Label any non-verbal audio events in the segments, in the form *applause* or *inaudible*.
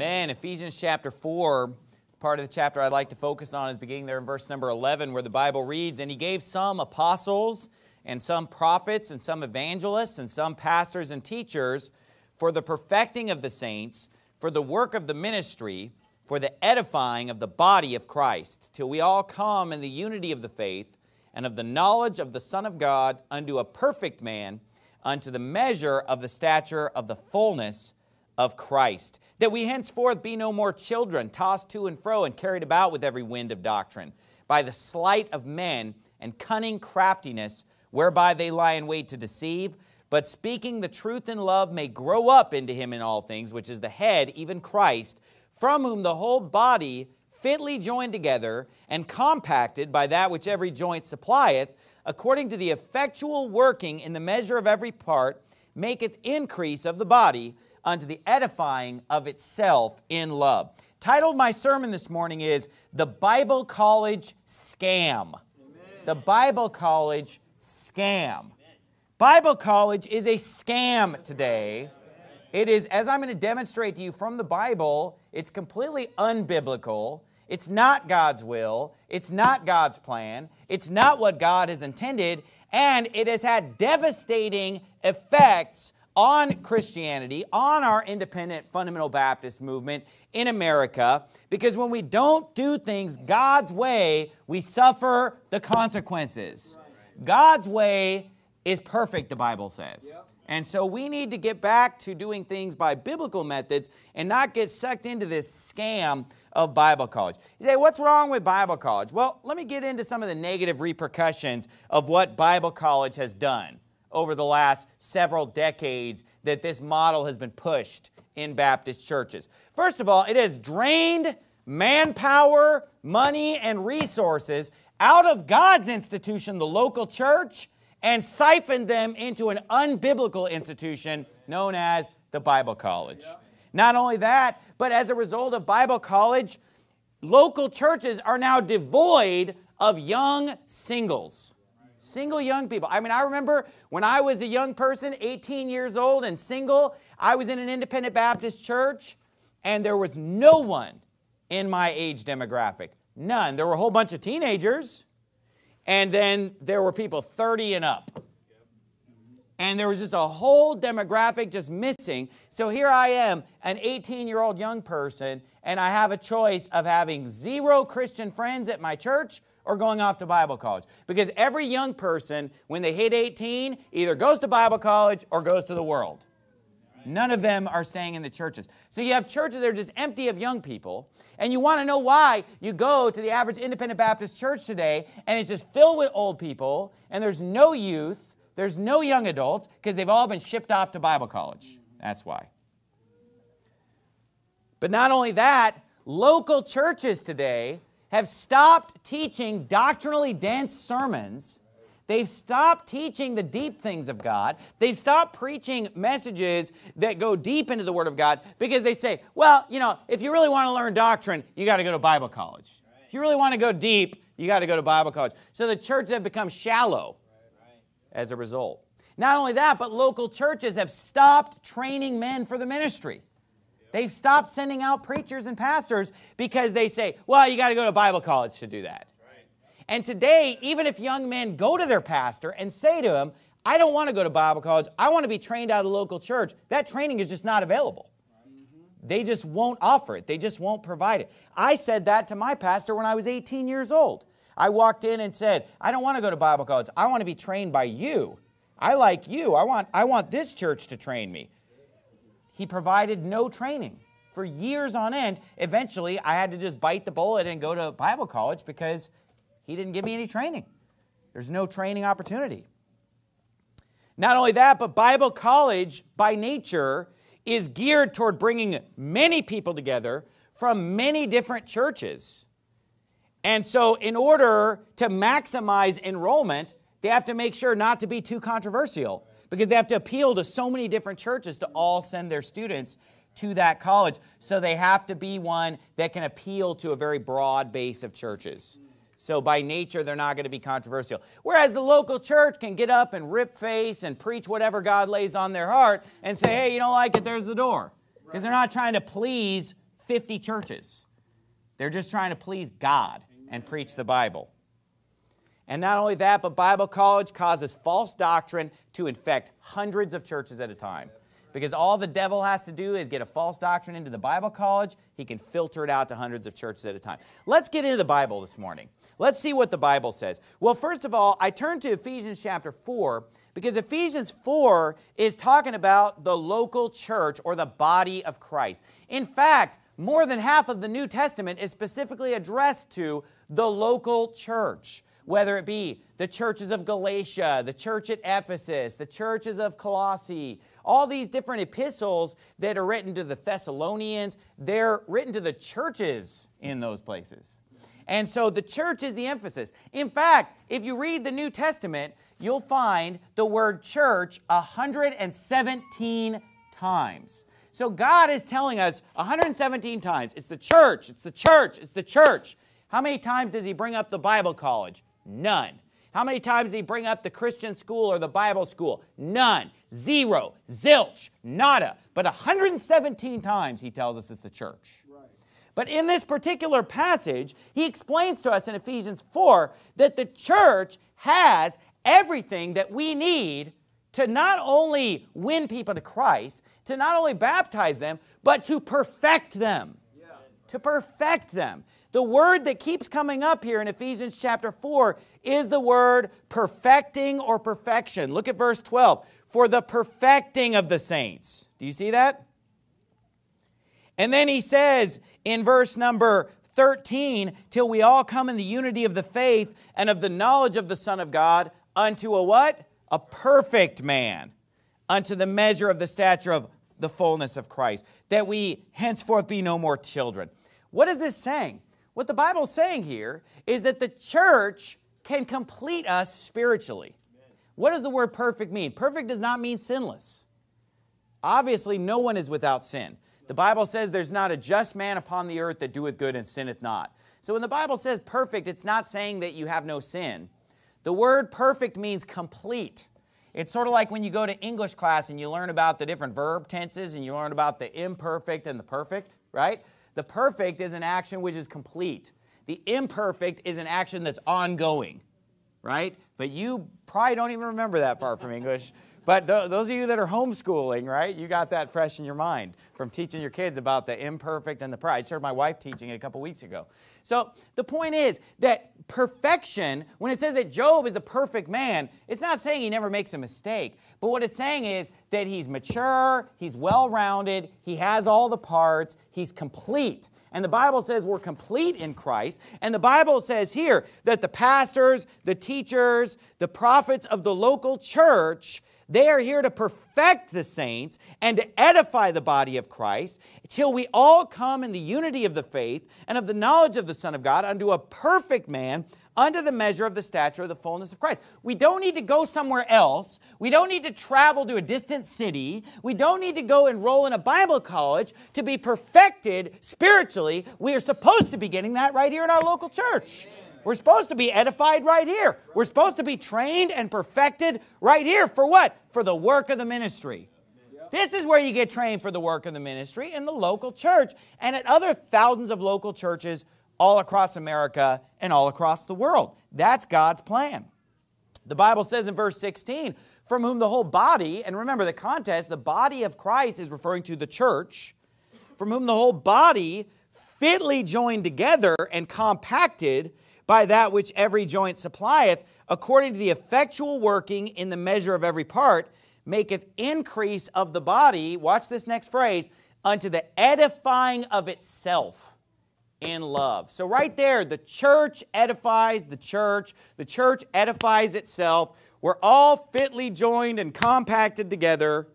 Amen. Ephesians chapter 4, part of the chapter I'd like to focus on is beginning there in verse number 11, where the Bible reads, And he gave some apostles, and some prophets, and some evangelists, and some pastors and teachers for the perfecting of the saints, for the work of the ministry, for the edifying of the body of Christ, till we all come in the unity of the faith and of the knowledge of the Son of God unto a perfect man, unto the measure of the stature of the fullness of Christ, that we henceforth be no more children, tossed to and fro and carried about with every wind of doctrine, by the sleight of men and cunning craftiness, whereby they lie in wait to deceive, but speaking the truth in love may grow up into him in all things, which is the head, even Christ, from whom the whole body, fitly joined together and compacted by that which every joint supplieth, according to the effectual working in the measure of every part, maketh increase of the body unto the edifying of itself in love. Title of my sermon this morning is The Bible College Scam. Amen. The Bible College Scam. Amen. Bible College is a scam today. It is, as I'm going to demonstrate to you from the Bible, it's completely unbiblical. It's not God's will. It's not God's plan. It's not what God has intended. And it has had devastating effects on Christianity, on our independent fundamental Baptist movement in America, because when we don't do things God's way, we suffer the consequences. God's way is perfect, the Bible says. And so we need to get back to doing things by biblical methods and not get sucked into this scam of Bible college. You say, what's wrong with Bible college? Well, let me get into some of the negative repercussions of what Bible college has done over the last several decades that this model has been pushed in Baptist churches. First of all, it has drained manpower, money, and resources out of God's institution, the local church, and siphoned them into an unbiblical institution known as the Bible College. Not only that, but as a result of Bible College, local churches are now devoid of young singles. Single young people. I mean, I remember when I was a young person, 18 years old and single, I was in an independent Baptist church, and there was no one in my age demographic. None. There were a whole bunch of teenagers, and then there were people 30 and up. And there was just a whole demographic just missing. So here I am, an 18 year old young person, and I have a choice of having zero Christian friends at my church or going off to Bible college. Because every young person, when they hit 18, either goes to Bible college or goes to the world. None of them are staying in the churches. So you have churches that are just empty of young people, and you want to know why you go to the average independent Baptist church today, and it's just filled with old people, and there's no youth, there's no young adults, because they've all been shipped off to Bible college. That's why. But not only that, local churches today have stopped teaching doctrinally dense sermons. They've stopped teaching the deep things of God. They've stopped preaching messages that go deep into the Word of God because they say, well, you know, if you really want to learn doctrine, you got to go to Bible college. If you really want to go deep, you got to go to Bible college. So the churches have become shallow as a result. Not only that, but local churches have stopped training men for the ministry. They've stopped sending out preachers and pastors because they say, well, you got to go to Bible college to do that. And today, even if young men go to their pastor and say to him, I don't want to go to Bible college, I want to be trained out of the local church, that training is just not available. Mm-hmm. They just won't offer it, they just won't provide it. I said that to my pastor when I was 18 years old. I walked in and said, I don't want to go to Bible college, I want to be trained by you. I like you. I want, I want this church to train me. He provided no training for years on end. Eventually, I had to just bite the bullet and go to Bible college because he didn't give me any training. There's no training opportunity. Not only that, but Bible college by nature is geared toward bringing many people together from many different churches. And so, in order to maximize enrollment, they have to make sure not to be too controversial because they have to appeal to so many different churches to all send their students to that college. So they have to be one that can appeal to a very broad base of churches. So by nature, they're not going to be controversial. Whereas the local church can get up and rip face and preach whatever God lays on their heart and say, hey, you don't like it, there's the door. Because they're not trying to please 50 churches. They're just trying to please God and preach the Bible. And not only that, but Bible college causes false doctrine to infect hundreds of churches at a time. Because all the devil has to do is get a false doctrine into the Bible college, he can filter it out to hundreds of churches at a time. Let's get into the Bible this morning. Let's see what the Bible says. Well, first of all, I turn to Ephesians chapter 4 because Ephesians 4 is talking about the local church or the body of Christ. In fact, more than half of the New Testament is specifically addressed to the local church whether it be the churches of Galatia, the church at Ephesus, the churches of Colossae, all these different epistles that are written to the Thessalonians, they're written to the churches in those places. And so the church is the emphasis. In fact, if you read the New Testament, you'll find the word church 117 times. So God is telling us 117 times, it's the church, it's the church, it's the church. How many times does he bring up the Bible college? None. How many times did he bring up the Christian school or the Bible school? None. Zero. Zilch. Nada. But 117 times he tells us it's the church. But in this particular passage, he explains to us in Ephesians 4 that the church has everything that we need to not only win people to Christ, to not only baptize them, but to perfect them. Yeah. To perfect them. The word that keeps coming up here in Ephesians chapter 4 is the word perfecting or perfection. Look at verse 12. For the perfecting of the saints. Do you see that? And then he says in verse number 13, till we all come in the unity of the faith and of the knowledge of the Son of God, unto a what? A perfect man, unto the measure of the stature of the fullness of Christ, that we henceforth be no more children. What is this saying? What the Bible is saying here is that the church can complete us spiritually. What does the word perfect mean? Perfect does not mean sinless. Obviously, no one is without sin. The Bible says there's not a just man upon the earth that doeth good and sinneth not. So when the Bible says perfect, it's not saying that you have no sin. The word perfect means complete. It's sort of like when you go to English class and you learn about the different verb tenses and you learn about the imperfect and the perfect, right? The perfect is an action which is complete. The imperfect is an action that's ongoing, right? But you probably don't even remember that part from English. But th those of you that are homeschooling, right, you got that fresh in your mind from teaching your kids about the imperfect and the preterite. I just heard my wife teaching it a couple weeks ago. So the point is that perfection, when it says that Job is a perfect man, it's not saying he never makes a mistake. But what it's saying is that he's mature, he's well rounded, he has all the parts, he's complete. And the Bible says we're complete in Christ. And the Bible says here that the pastors, the teachers, the prophets of the local church they are here to perfect the saints and to edify the body of Christ till we all come in the unity of the faith and of the knowledge of the Son of God unto a perfect man under the measure of the stature of the fullness of Christ. We don't need to go somewhere else. We don't need to travel to a distant city. We don't need to go enroll in a Bible college to be perfected spiritually. We are supposed to be getting that right here in our local church. Amen. We're supposed to be edified right here. We're supposed to be trained and perfected right here. For what? For the work of the ministry. This is where you get trained for the work of the ministry in the local church and at other thousands of local churches all across America and all across the world. That's God's plan. The Bible says in verse 16, from whom the whole body, and remember the context, the body of Christ is referring to the church, from whom the whole body fitly joined together and compacted by that which every joint supplieth, according to the effectual working in the measure of every part, maketh increase of the body, watch this next phrase, unto the edifying of itself in love. So, right there, the church edifies the church, the church edifies itself. We're all fitly joined and compacted together,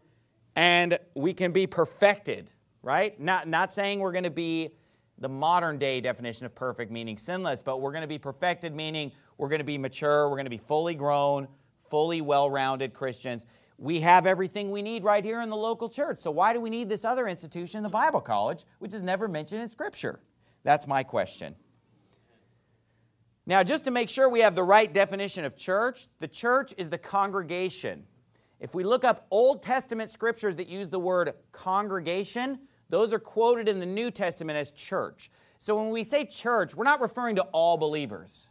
and we can be perfected, right? Not, not saying we're going to be the modern day definition of perfect, meaning sinless, but we're going to be perfected, meaning we're going to be mature, we're going to be fully grown, fully well rounded Christians. We have everything we need right here in the local church. So, why do we need this other institution, the Bible college, which is never mentioned in Scripture? That's my question. Now, just to make sure we have the right definition of church, the church is the congregation. If we look up Old Testament scriptures that use the word congregation, those are quoted in the New Testament as church. So when we say church, we're not referring to all believers.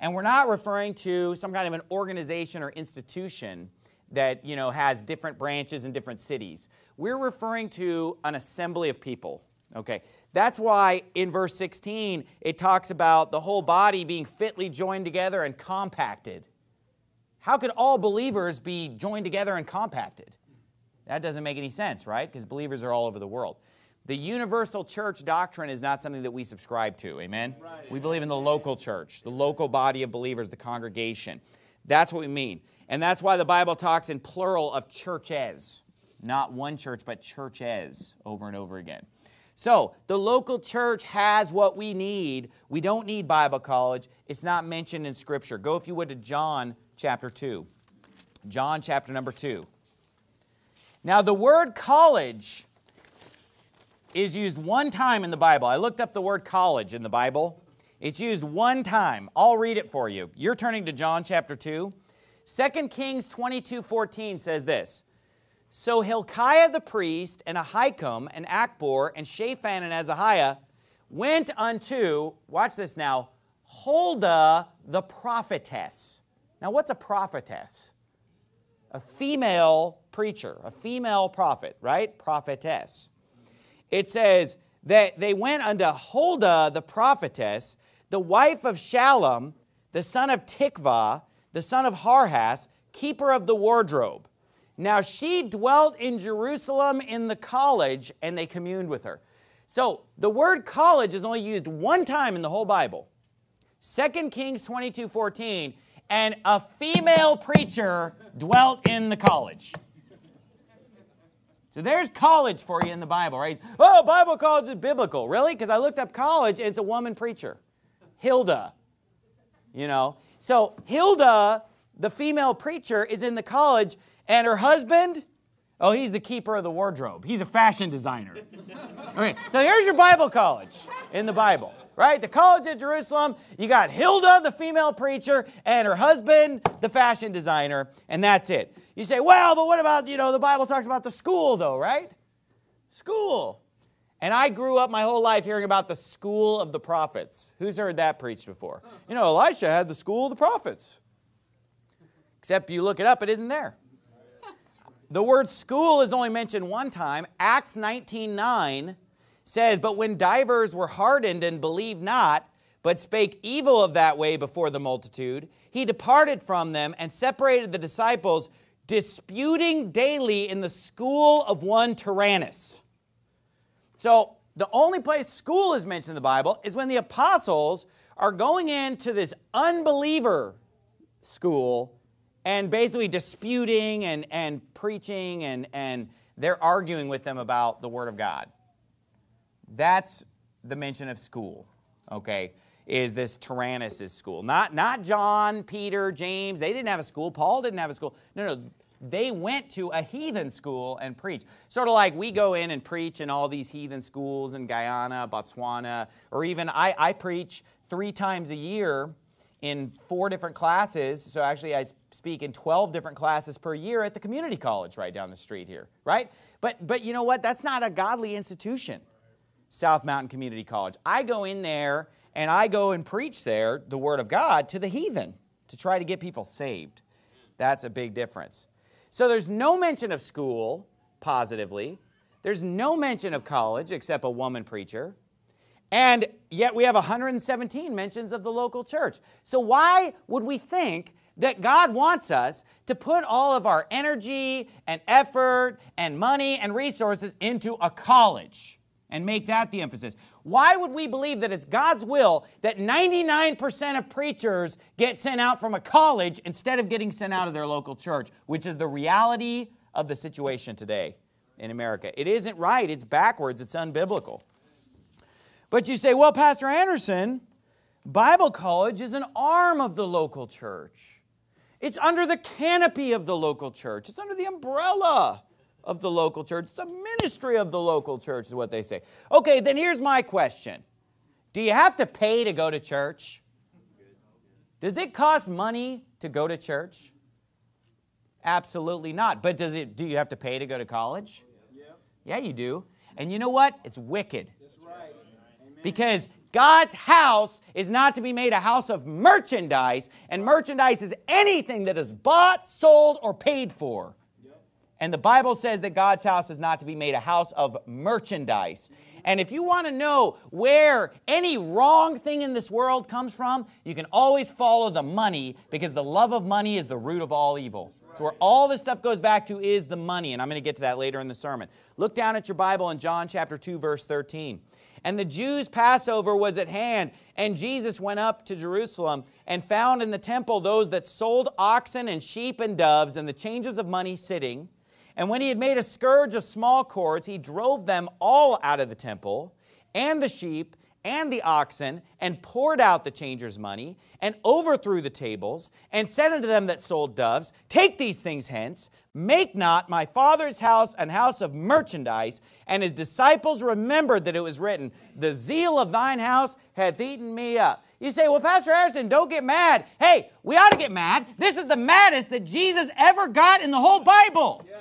And we're not referring to some kind of an organization or institution that you know has different branches in different cities. We're referring to an assembly of people. Okay. That's why in verse 16 it talks about the whole body being fitly joined together and compacted. How could all believers be joined together and compacted? That doesn't make any sense, right? Because believers are all over the world. The universal church doctrine is not something that we subscribe to, amen? Right. We believe in the local church, the local body of believers, the congregation. That's what we mean. And that's why the Bible talks in plural of churches, not one church, but churches over and over again. So, the local church has what we need. We don't need Bible college. It's not mentioned in Scripture. Go, if you would, to John chapter 2. John chapter number 2. Now, the word college is used one time in the Bible. I looked up the word college in the Bible. It's used one time. I'll read it for you. You're turning to John chapter 2. 2 Kings 22 14 says this so Hilkiah the priest and Ahikam and Achbor, and Shaphan and Asahiah went unto, watch this now, Huldah the prophetess. Now, what's a prophetess? A female preacher, a female prophet, right? Prophetess. It says that they went unto Huldah the prophetess, the wife of Shallum, the son of Tikvah, the son of Harhas, keeper of the wardrobe. Now she dwelt in Jerusalem in the college, and they communed with her. So the word college is only used one time in the whole Bible. 2 Kings 22 14, and a female preacher dwelt in the college. So there's college for you in the Bible, right? Oh, Bible college is biblical. Really? Because I looked up college, it's a woman preacher. Hilda. You know? So Hilda, the female preacher, is in the college, and her husband, oh, he's the keeper of the wardrobe. He's a fashion designer. Okay, so here's your Bible college in the Bible, right? The College of Jerusalem. You got Hilda, the female preacher, and her husband, the fashion designer, and that's it. You say, well, but what about, you know, the Bible talks about the school, though, right? School. And I grew up my whole life hearing about the school of the prophets. Who's heard that preached before? You know, Elisha had the school of the prophets. Except you look it up, it isn't there. The word school is only mentioned one time. Acts 19:9 says, "But when divers were hardened and believed not, but spake evil of that way before the multitude, he departed from them and separated the disciples, disputing daily in the school of one Tyrannus." So, the only place school is mentioned in the Bible is when the apostles are going into this unbeliever school and basically disputing and, and preaching and, and they're arguing with them about the Word of God. That's the mention of school, okay, is this Tyrannus' school. Not, not John, Peter, James. They didn't have a school. Paul didn't have a school. No, no. They went to a heathen school and preached. Sort of like we go in and preach in all these heathen schools in Guyana, Botswana, or even I, I preach three times a year in four different classes. So actually, I speak in 12 different classes per year at the community college right down the street here, right? But, but you know what? That's not a godly institution, South Mountain Community College. I go in there and I go and preach there the Word of God to the heathen to try to get people saved. That's a big difference. So there's no mention of school positively. There's no mention of college except a woman preacher. And yet we have 117 mentions of the local church. So why would we think that God wants us to put all of our energy and effort and money and resources into a college and make that the emphasis? Why would we believe that it's God's will that 99% of preachers get sent out from a college instead of getting sent out of their local church, which is the reality of the situation today in America? It isn't right, it's backwards, it's unbiblical. But you say, well, Pastor Anderson, Bible college is an arm of the local church. It's under the canopy of the local church. It's under the umbrella of the local church. It's a ministry of the local church, is what they say. Okay, then here's my question Do you have to pay to go to church? Does it cost money to go to church? Absolutely not. But does it do you have to pay to go to college? Yeah, you do. And you know what? It's wicked. Because God's house is not to be made a house of merchandise, and merchandise is anything that is bought, sold, or paid for. And the Bible says that God's house is not to be made a house of merchandise. And if you want to know where any wrong thing in this world comes from, you can always follow the money because the love of money is the root of all evil. So, where all this stuff goes back to is the money. And I'm going to get to that later in the sermon. Look down at your Bible in John chapter 2, verse 13. And the Jews' Passover was at hand, and Jesus went up to Jerusalem and found in the temple those that sold oxen and sheep and doves and the changes of money sitting and when he had made a scourge of small cords, he drove them all out of the temple, and the sheep, and the oxen, and poured out the changers' money, and overthrew the tables, and said unto them that sold doves, Take these things hence, make not my father's house an house of merchandise. And his disciples remembered that it was written, The zeal of thine house hath eaten me up. You say, Well, Pastor Anderson, don't get mad. Hey, we ought to get mad. This is the maddest that Jesus ever got in the whole Bible. Yeah.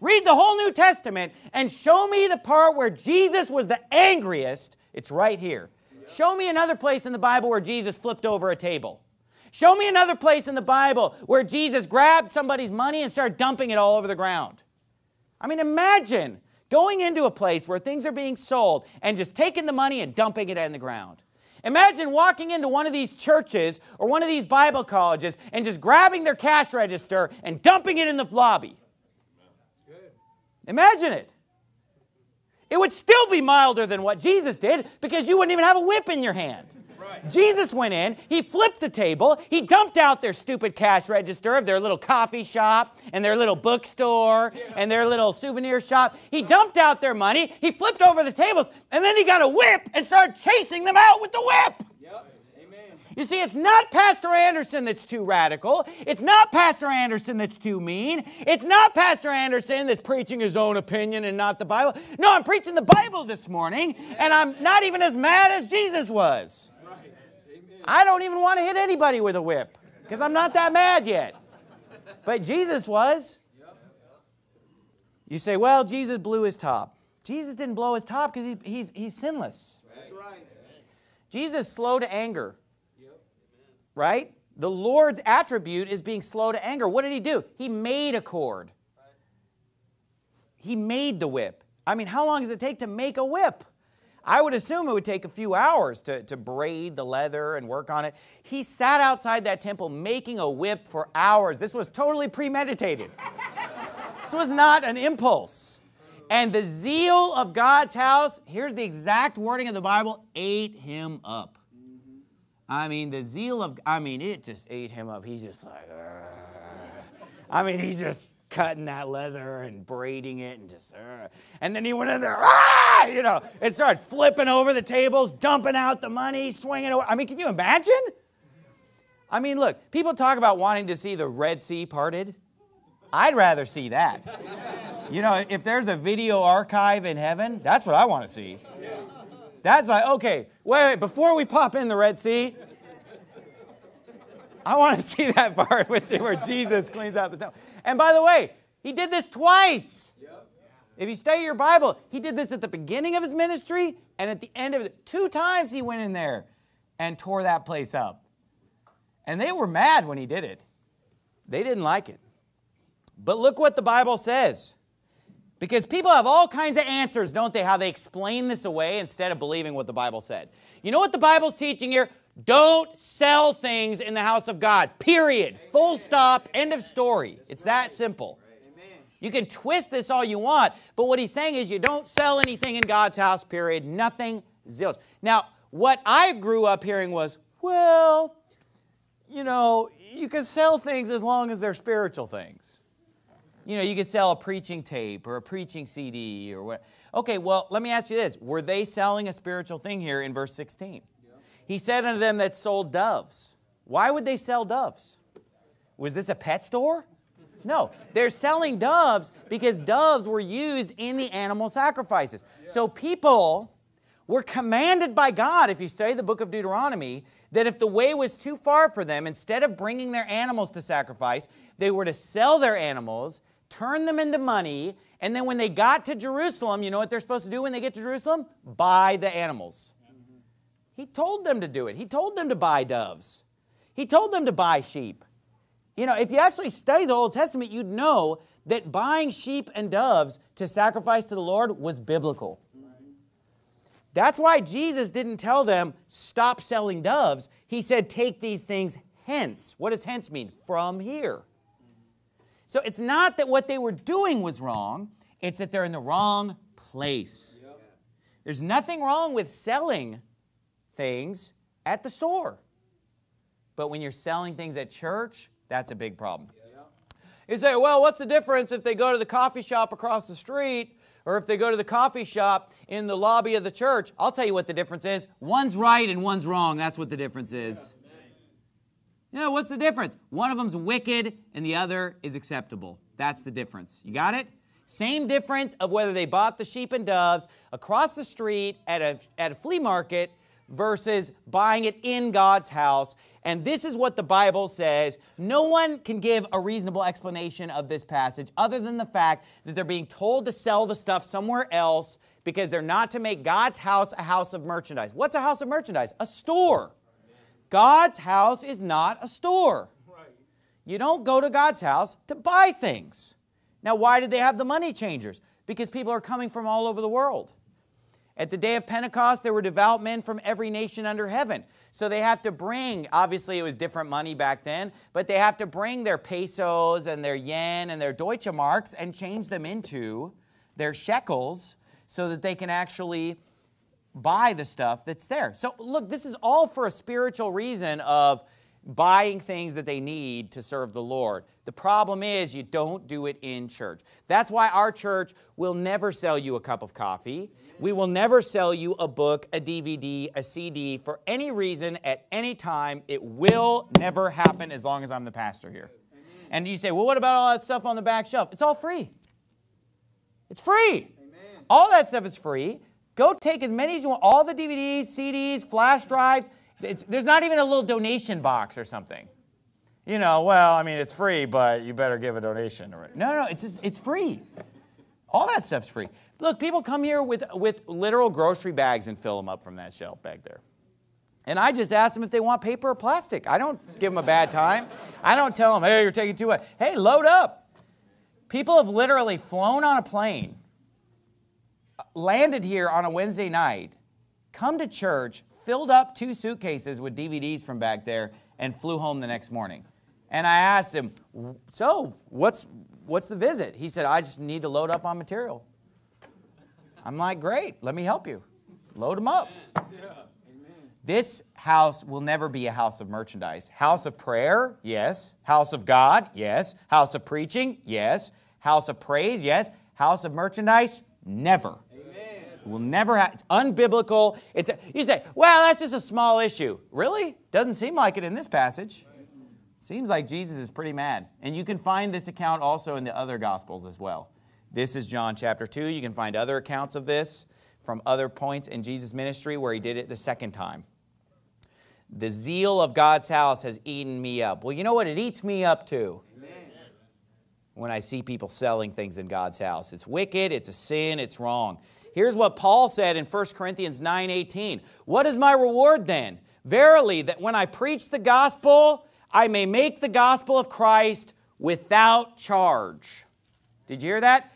Read the whole New Testament and show me the part where Jesus was the angriest. It's right here. Show me another place in the Bible where Jesus flipped over a table. Show me another place in the Bible where Jesus grabbed somebody's money and started dumping it all over the ground. I mean, imagine going into a place where things are being sold and just taking the money and dumping it in the ground. Imagine walking into one of these churches or one of these Bible colleges and just grabbing their cash register and dumping it in the lobby. Imagine it. It would still be milder than what Jesus did because you wouldn't even have a whip in your hand. Right. Jesus went in, he flipped the table, he dumped out their stupid cash register of their little coffee shop and their little bookstore yeah. and their little souvenir shop. He dumped out their money, he flipped over the tables, and then he got a whip and started chasing them out with the whip. You see, it's not Pastor Anderson that's too radical. It's not Pastor Anderson that's too mean. It's not Pastor Anderson that's preaching his own opinion and not the Bible. No, I'm preaching the Bible this morning, and I'm not even as mad as Jesus was. I don't even want to hit anybody with a whip because I'm not that mad yet. But Jesus was. You say, well, Jesus blew his top. Jesus didn't blow his top because he, he's, he's sinless. That's right. Jesus slow to anger right? The Lord's attribute is being slow to anger. What did he do? He made a cord. He made the whip. I mean, how long does it take to make a whip? I would assume it would take a few hours to, to braid the leather and work on it. He sat outside that temple making a whip for hours. This was totally premeditated. this was not an impulse. And the zeal of God's house, here's the exact wording of the Bible, ate him up. I mean, the zeal of, I mean, it just ate him up. He's just like, I mean, he's just cutting that leather and braiding it and just, and then he went in there, ah, you know, and started flipping over the tables, dumping out the money, swinging over. I mean, can you imagine? I mean, look, people talk about wanting to see the Red Sea parted. I'd rather see that. You know, if there's a video archive in heaven, that's what I want to see. That's like, okay, wait, wait, before we pop in the Red Sea, I want to *laughs* see that part with you where Jesus cleans out the temple. And by the way, he did this twice. Yep. If you study your Bible, he did this at the beginning of his ministry and at the end of it. Two times he went in there and tore that place up. And they were mad when he did it. They didn't like it. But look what the Bible says. Because people have all kinds of answers, don't they, how they explain this away instead of believing what the Bible said. You know what the Bible's teaching here? Don't sell things in the house of God. Period. Full stop. End of story. It's that simple. You can twist this all you want, but what he's saying is you don't sell anything in God's house, period. Nothing, zilch. Now, what I grew up hearing was, well, you know, you can sell things as long as they're spiritual things you know, you could sell a preaching tape or a preaching CD or what. Okay, well, let me ask you this. Were they selling a spiritual thing here in verse 16? Yeah. He said unto them that sold doves. Why would they sell doves? Was this a pet store? No, they're selling doves because doves were used in the animal sacrifices. Yeah. So people were commanded by God, if you study the book of Deuteronomy, that if the way was too far for them, instead of bringing their animals to sacrifice, they were to sell their animals turned them into money, and then when they got to Jerusalem, you know what they're supposed to do when they get to Jerusalem? Buy the animals. He told them to do it. He told them to buy doves. He told them to buy sheep. You know, if you actually study the Old Testament, you'd know that buying sheep and doves to sacrifice to the Lord was biblical. That's why Jesus didn't tell them, stop selling doves. He said, take these things hence. What does hence mean? From here. So it's not that what they were doing was wrong, it's that they're in the wrong place. Yep. There's nothing wrong with selling things at the store. But when you're selling things at church, that's a big problem. Yep. You say, well, what's the difference if they go to the coffee shop across the street or if they go to the coffee shop in the lobby of the church? I'll tell you what the difference is. One's right and one's wrong. That's what the difference is. You know, what's the difference? One of them's wicked and the other is acceptable. That's the difference. You got it? Same difference of whether they bought the sheep and doves across the street at a, at a flea market versus buying it in God's house. And this is what the Bible says. No one can give a reasonable explanation of this passage other than the fact that they're being told to sell the stuff somewhere else because they're not to make God's house a house of merchandise. What's a house of merchandise? A store. God's house is not a store. You don't go to God's house to buy things. Now, why did they have the money changers? Because people are coming from all over the world. At the day of Pentecost, there were devout men from every nation under heaven. So they have to bring, obviously it was different money back then, but they have to bring their pesos and their yen and their Deutsche Marks and change them into their shekels so that they can actually buy the stuff that's there. So look, this is all for a spiritual reason of buying things that they need to serve the Lord. The problem is you don't do it in church. That's why our church will never sell you a cup of coffee. We will never sell you a book, a DVD, a CD for any reason at any time. It will never happen as long as I'm the pastor here. And you say, well, what about all that stuff on the back shelf? It's all free. It's free. All that stuff is free. Go take as many as you want, all the DVDs, CDs, flash drives. It's, there's not even a little donation box or something. You know, well, I mean, it's free, but you better give a donation. No, no, it's just, it's free. All that stuff's free. Look, people come here with, with literal grocery bags and fill them up from that shelf back there. And I just ask them if they want paper or plastic. I don't give them a bad time. I don't tell them, hey, you're taking too much. Hey, load up. People have literally flown on a plane landed here on a Wednesday night, come to church, filled up two suitcases with DVDs from back there, and flew home the next morning. And I asked him, So, what's, what's the visit? He said, I just need to load up on material. I'm like, Great, let me help you. Load them up. This house will never be a house of merchandise. House of prayer, yes. House of God, yes. House of preaching, yes. House of praise, yes. House of merchandise, never. It will never happen. It's unbiblical. It's a, you say, well, that's just a small issue. Really? Doesn't seem like it in this passage. Seems like Jesus is pretty mad. And you can find this account also in the other Gospels as well. This is John chapter 2. You can find other accounts of this from other points in Jesus' ministry where he did it the second time. The zeal of God's house has eaten me up. Well, you know what it eats me up too? When I see people selling things in God's house. It's wicked, it's a sin, it's wrong. Here's what Paul said in 1 Corinthians 9:18. What is my reward then? Verily, that when I preach the gospel, I may make the gospel of Christ without charge. Did you hear that?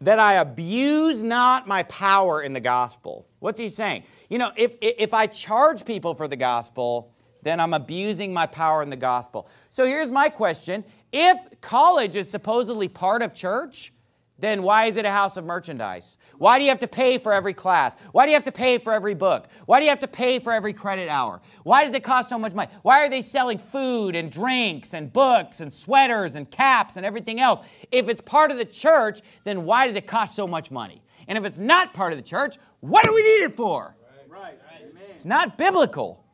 That I abuse not my power in the gospel. What's he saying? You know, if, if I charge people for the gospel, then I'm abusing my power in the gospel. So here's my question. If college is supposedly part of church, then why is it a house of merchandise? Why do you have to pay for every class? Why do you have to pay for every book? Why do you have to pay for every credit hour? Why does it cost so much money? Why are they selling food and drinks and books and sweaters and caps and everything else? If it's part of the church, then why does it cost so much money? And if it's not part of the church, what do we need it for? Right. right. It's not biblical.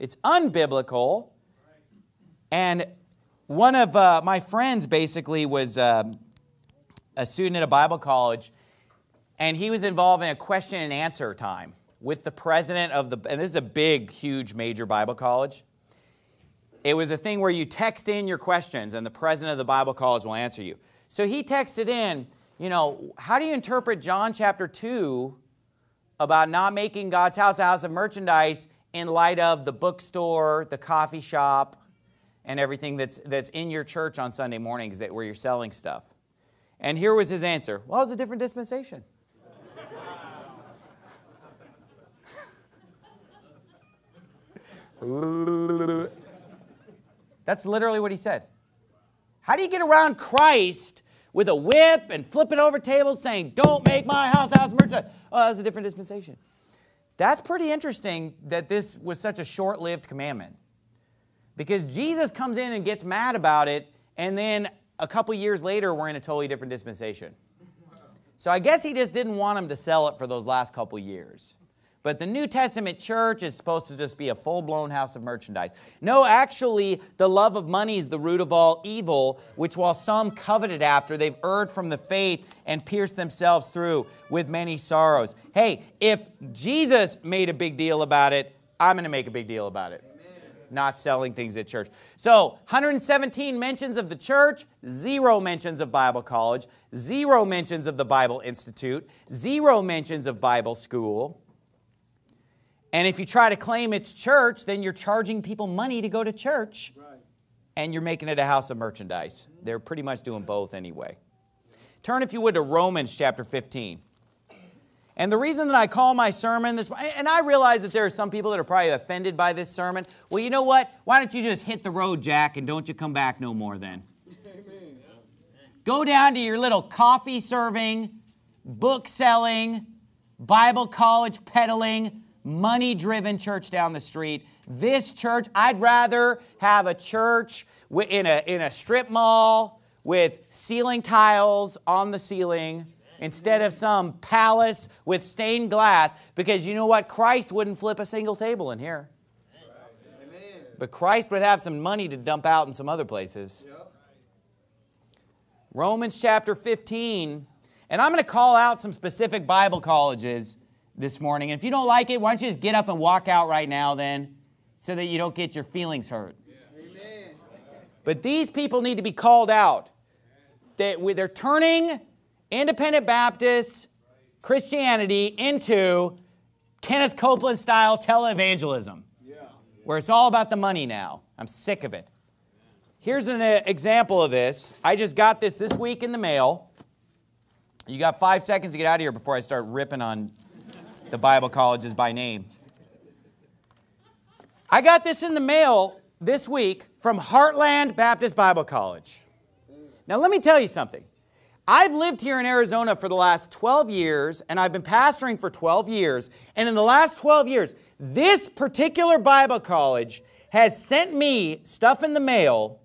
It's unbiblical. And one of uh, my friends basically was uh, a student at a Bible college and he was involved in a question and answer time with the president of the, and this is a big, huge, major Bible college. It was a thing where you text in your questions and the president of the Bible college will answer you. So he texted in, you know, how do you interpret John chapter 2 about not making God's house a house of merchandise in light of the bookstore, the coffee shop, and everything that's, that's in your church on Sunday mornings that, where you're selling stuff? And here was his answer. Well, it's a different dispensation. That's literally what he said. How do you get around Christ with a whip and flipping over tables saying, Don't make my house house merchandise? Oh, that's a different dispensation. That's pretty interesting that this was such a short lived commandment. Because Jesus comes in and gets mad about it, and then a couple years later, we're in a totally different dispensation. So I guess he just didn't want him to sell it for those last couple years. But the New Testament church is supposed to just be a full blown house of merchandise. No, actually, the love of money is the root of all evil, which while some coveted after, they've erred from the faith and pierced themselves through with many sorrows. Hey, if Jesus made a big deal about it, I'm going to make a big deal about it. Not selling things at church. So, 117 mentions of the church, zero mentions of Bible college, zero mentions of the Bible Institute, zero mentions of Bible school. And if you try to claim it's church, then you're charging people money to go to church. Right. And you're making it a house of merchandise. They're pretty much doing both anyway. Turn, if you would, to Romans chapter 15. And the reason that I call my sermon this, and I realize that there are some people that are probably offended by this sermon. Well, you know what? Why don't you just hit the road, Jack, and don't you come back no more then? Amen. Go down to your little coffee serving, book selling, Bible college peddling, money driven church down the street. This church, I'd rather have a church in a, in a strip mall with ceiling tiles on the ceiling instead of some palace with stained glass because you know what? Christ wouldn't flip a single table in here. But Christ would have some money to dump out in some other places. Romans chapter 15. And I'm going to call out some specific Bible colleges this morning. And if you don't like it, why don't you just get up and walk out right now then so that you don't get your feelings hurt? Amen. But these people need to be called out. They, they're turning independent Baptist Christianity into Kenneth Copeland style televangelism, where it's all about the money now. I'm sick of it. Here's an uh, example of this. I just got this this week in the mail. You got five seconds to get out of here before I start ripping on the Bible colleges by name. I got this in the mail this week from Heartland Baptist Bible College. Now, let me tell you something. I've lived here in Arizona for the last 12 years, and I've been pastoring for 12 years. And in the last 12 years, this particular Bible college has sent me stuff in the mail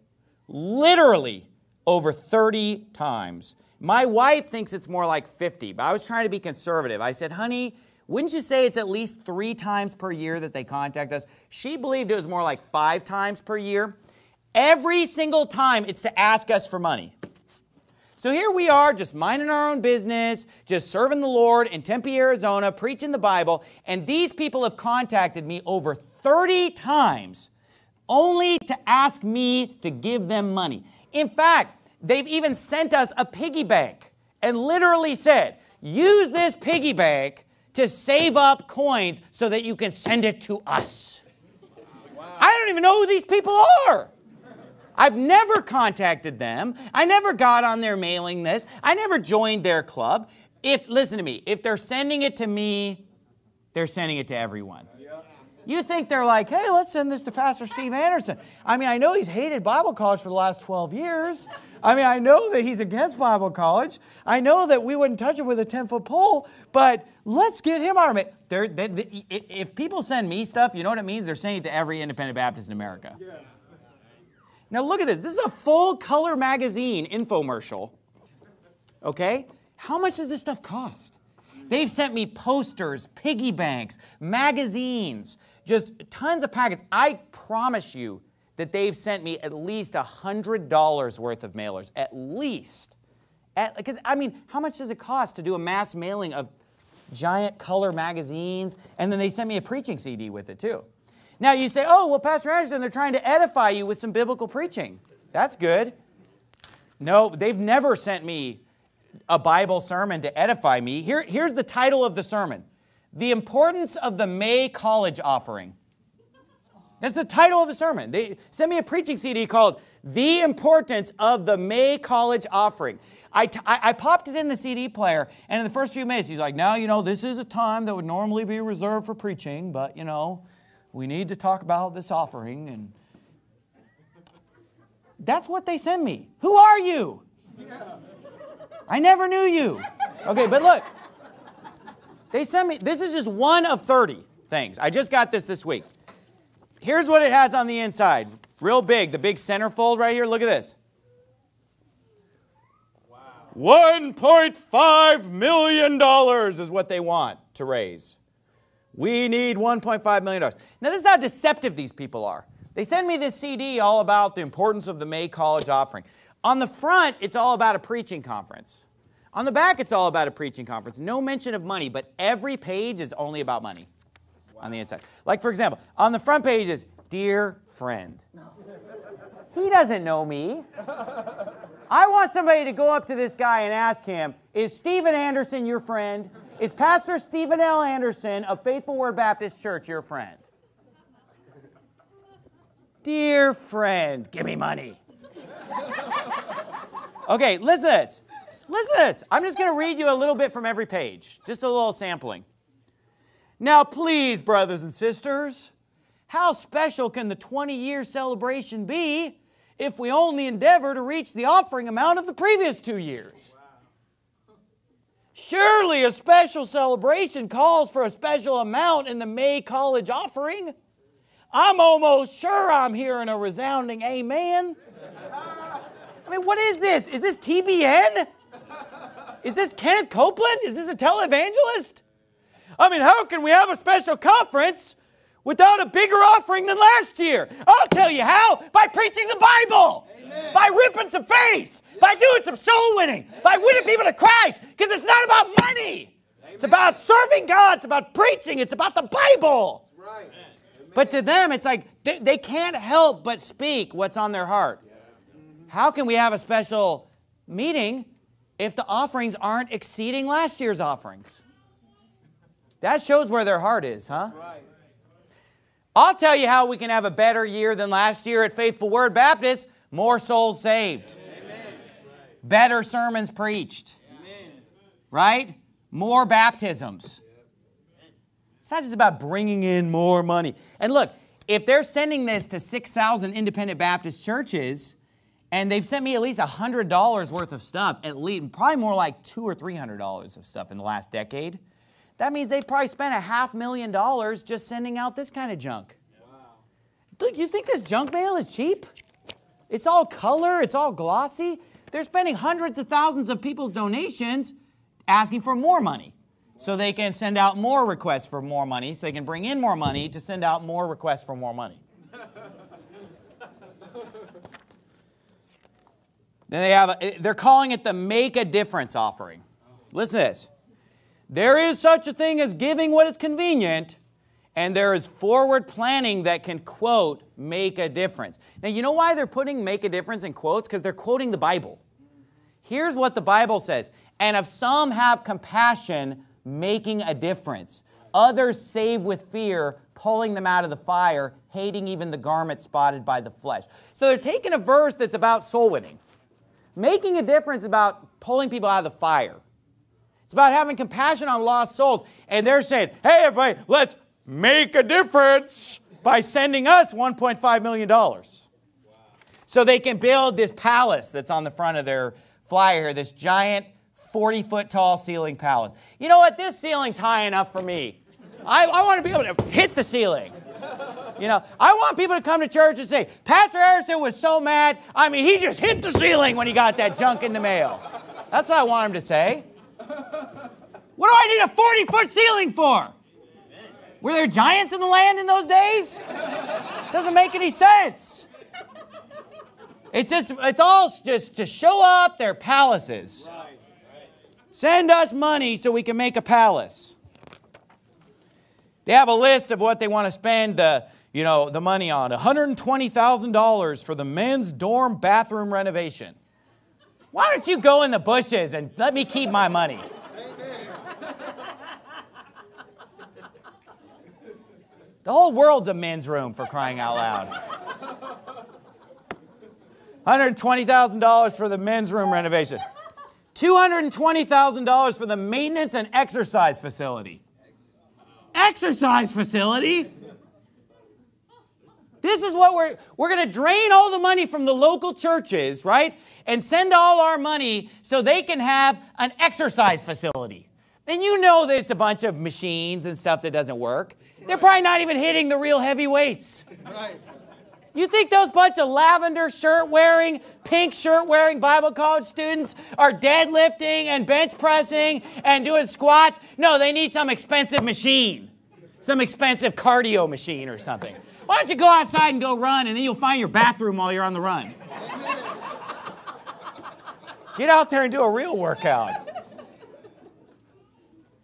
literally over 30 times. My wife thinks it's more like 50, but I was trying to be conservative. I said, honey, wouldn't you say it's at least three times per year that they contact us? She believed it was more like five times per year. Every single time it's to ask us for money. So here we are, just minding our own business, just serving the Lord in Tempe, Arizona, preaching the Bible, and these people have contacted me over 30 times only to ask me to give them money. In fact, they've even sent us a piggy bank and literally said, use this piggy bank to save up coins so that you can send it to us. Wow. I don't even know who these people are. I've never contacted them. I never got on their mailing list. I never joined their club. If listen to me, if they're sending it to me, they're sending it to everyone. You think they're like, hey, let's send this to Pastor Steve Anderson. I mean, I know he's hated Bible college for the last 12 years. I mean, I know that he's against Bible college. I know that we wouldn't touch him with a 10 foot pole, but let's get him our. They, they, if people send me stuff, you know what it means? They're sending it to every independent Baptist in America. Yeah. Now, look at this. This is a full color magazine infomercial. Okay? How much does this stuff cost? They've sent me posters, piggy banks, magazines, just tons of packets. I promise you that they've sent me at least $100 worth of mailers, at least. Because, I mean, how much does it cost to do a mass mailing of giant color magazines? And then they sent me a preaching CD with it, too. Now you say, oh, well, Pastor Anderson, they're trying to edify you with some biblical preaching. That's good. No, they've never sent me a Bible sermon to edify me. Here, here's the title of the sermon The Importance of the May College Offering. That's the title of the sermon. They sent me a preaching CD called The Importance of the May College Offering. I, I popped it in the CD player, and in the first few minutes, he's like, Now, you know, this is a time that would normally be reserved for preaching, but, you know, we need to talk about this offering. And that's what they send me. Who are you? I never knew you. Okay, but look, they sent me, this is just one of 30 things. I just got this this week. Here's what it has on the inside. Real big, the big centerfold right here. Look at this. Wow. $1.5 million is what they want to raise. We need $1.5 million. Now, this is how deceptive these people are. They send me this CD all about the importance of the May College offering. On the front, it's all about a preaching conference. On the back, it's all about a preaching conference. No mention of money, but every page is only about money wow. on the inside. Like, for example, on the front page is Dear Friend. He doesn't know me. I want somebody to go up to this guy and ask him, Is Steven Anderson your friend? Is Pastor Stephen L. Anderson of Faithful Word Baptist Church your friend? Dear friend, give me money. *laughs* okay, listen to this. Listen to this. I'm just going to read you a little bit from every page, just a little sampling. Now, please, brothers and sisters, how special can the 20 year celebration be if we only endeavor to reach the offering amount of the previous two years. Surely a special celebration calls for a special amount in the May College offering. I'm almost sure I'm hearing a resounding amen. I mean, what is this? Is this TBN? Is this Kenneth Copeland? Is this a televangelist? I mean, how can we have a special conference without a bigger offering than last year. I'll tell you how by preaching the Bible, Amen. by ripping some face, by doing some soul winning, by winning people to Christ, because it's not about money. Amen. It's about serving God, it's about preaching, it's about the Bible. Right. But to them, it's like they, they, can't help but speak what's on their heart. Yeah. Mm-hmm. How can we have a special meeting if the offerings aren't exceeding last year's offerings? That shows where their heart is, huh? Right. I'll tell you how we can have a better year than last year at Faithful Word Baptist more souls saved, Amen. better sermons preached, Amen. right? More baptisms. It's not just about bringing in more money. And look, if they're sending this to 6,000 independent Baptist churches, and they've sent me at least $100 worth of stuff, at least, probably more like two or $300 of stuff in the last decade, that means they probably spent a half million dollars just sending out this kind of junk. Wow. You think this junk mail is cheap? It's all color, it's all glossy. They're spending hundreds of thousands of people's donations asking for more money so they can send out more requests for more money, so they can bring in more money to send out more requests for more money. *laughs* then they have, a, they're calling it the Make a Difference offering. Listen to this. There is such a thing as giving what is convenient, and there is forward planning that can, quote, make a difference. Now, you know why they're putting make a difference in quotes? Because they're quoting the Bible. Here's what the Bible says And if some have compassion, making a difference, others save with fear, pulling them out of the fire, hating even the garment spotted by the flesh. So they're taking a verse that's about soul winning, making a difference about pulling people out of the fire. It's about having compassion on lost souls. And they're saying, hey, everybody, let's make a difference by sending us $1.5 million. Wow. So they can build this palace that's on the front of their flyer this giant 40 foot tall ceiling palace. You know what? This ceiling's high enough for me. I, I want to be able to hit the ceiling. You know, I want people to come to church and say, Pastor Harrison was so mad. I mean, he just hit the ceiling when he got that junk in the mail. That's what I want him to say. What do I need a 40 foot ceiling for? Were there giants in the land in those days? Doesn't make any sense. It's just, it's all just to show off their palaces. Send us money so we can make a palace. They have a list of what they want to spend the, you know, the money on. $120,000 for the men's dorm bathroom renovation. Why don't you go in the bushes and let me keep my money? The whole world's a men's room for crying out loud. $120,000 for the men's room renovation. $220,000 for the maintenance and exercise facility. Exercise facility? This is what we're we're going to drain all the money from the local churches, right? And send all our money so they can have an exercise facility. And you know that it's a bunch of machines and stuff that doesn't work. They're probably not even hitting the real heavy weights. Right. You think those bunch of lavender shirt wearing, pink shirt wearing Bible college students are deadlifting and bench pressing and doing squats? No, they need some expensive machine, some expensive cardio machine or something. Why don't you go outside and go run and then you'll find your bathroom while you're on the run? Get out there and do a real workout.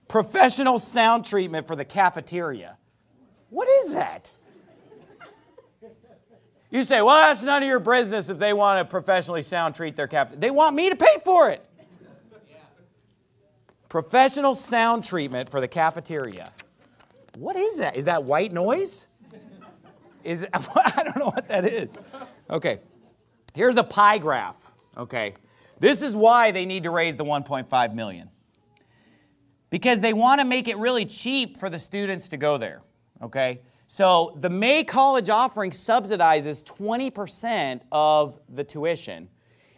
Professional sound treatment for the cafeteria. What is that? You say, well, that's none of your business if they want to professionally sound treat their cafeteria. They want me to pay for it. Professional sound treatment for the cafeteria. What is that? Is that white noise? Is *laughs* I don't know what that is. Okay, here's a pie graph. Okay, this is why they need to raise the 1.5 million. Because they want to make it really cheap for the students to go there. Okay, so the May College offering subsidizes 20% of the tuition.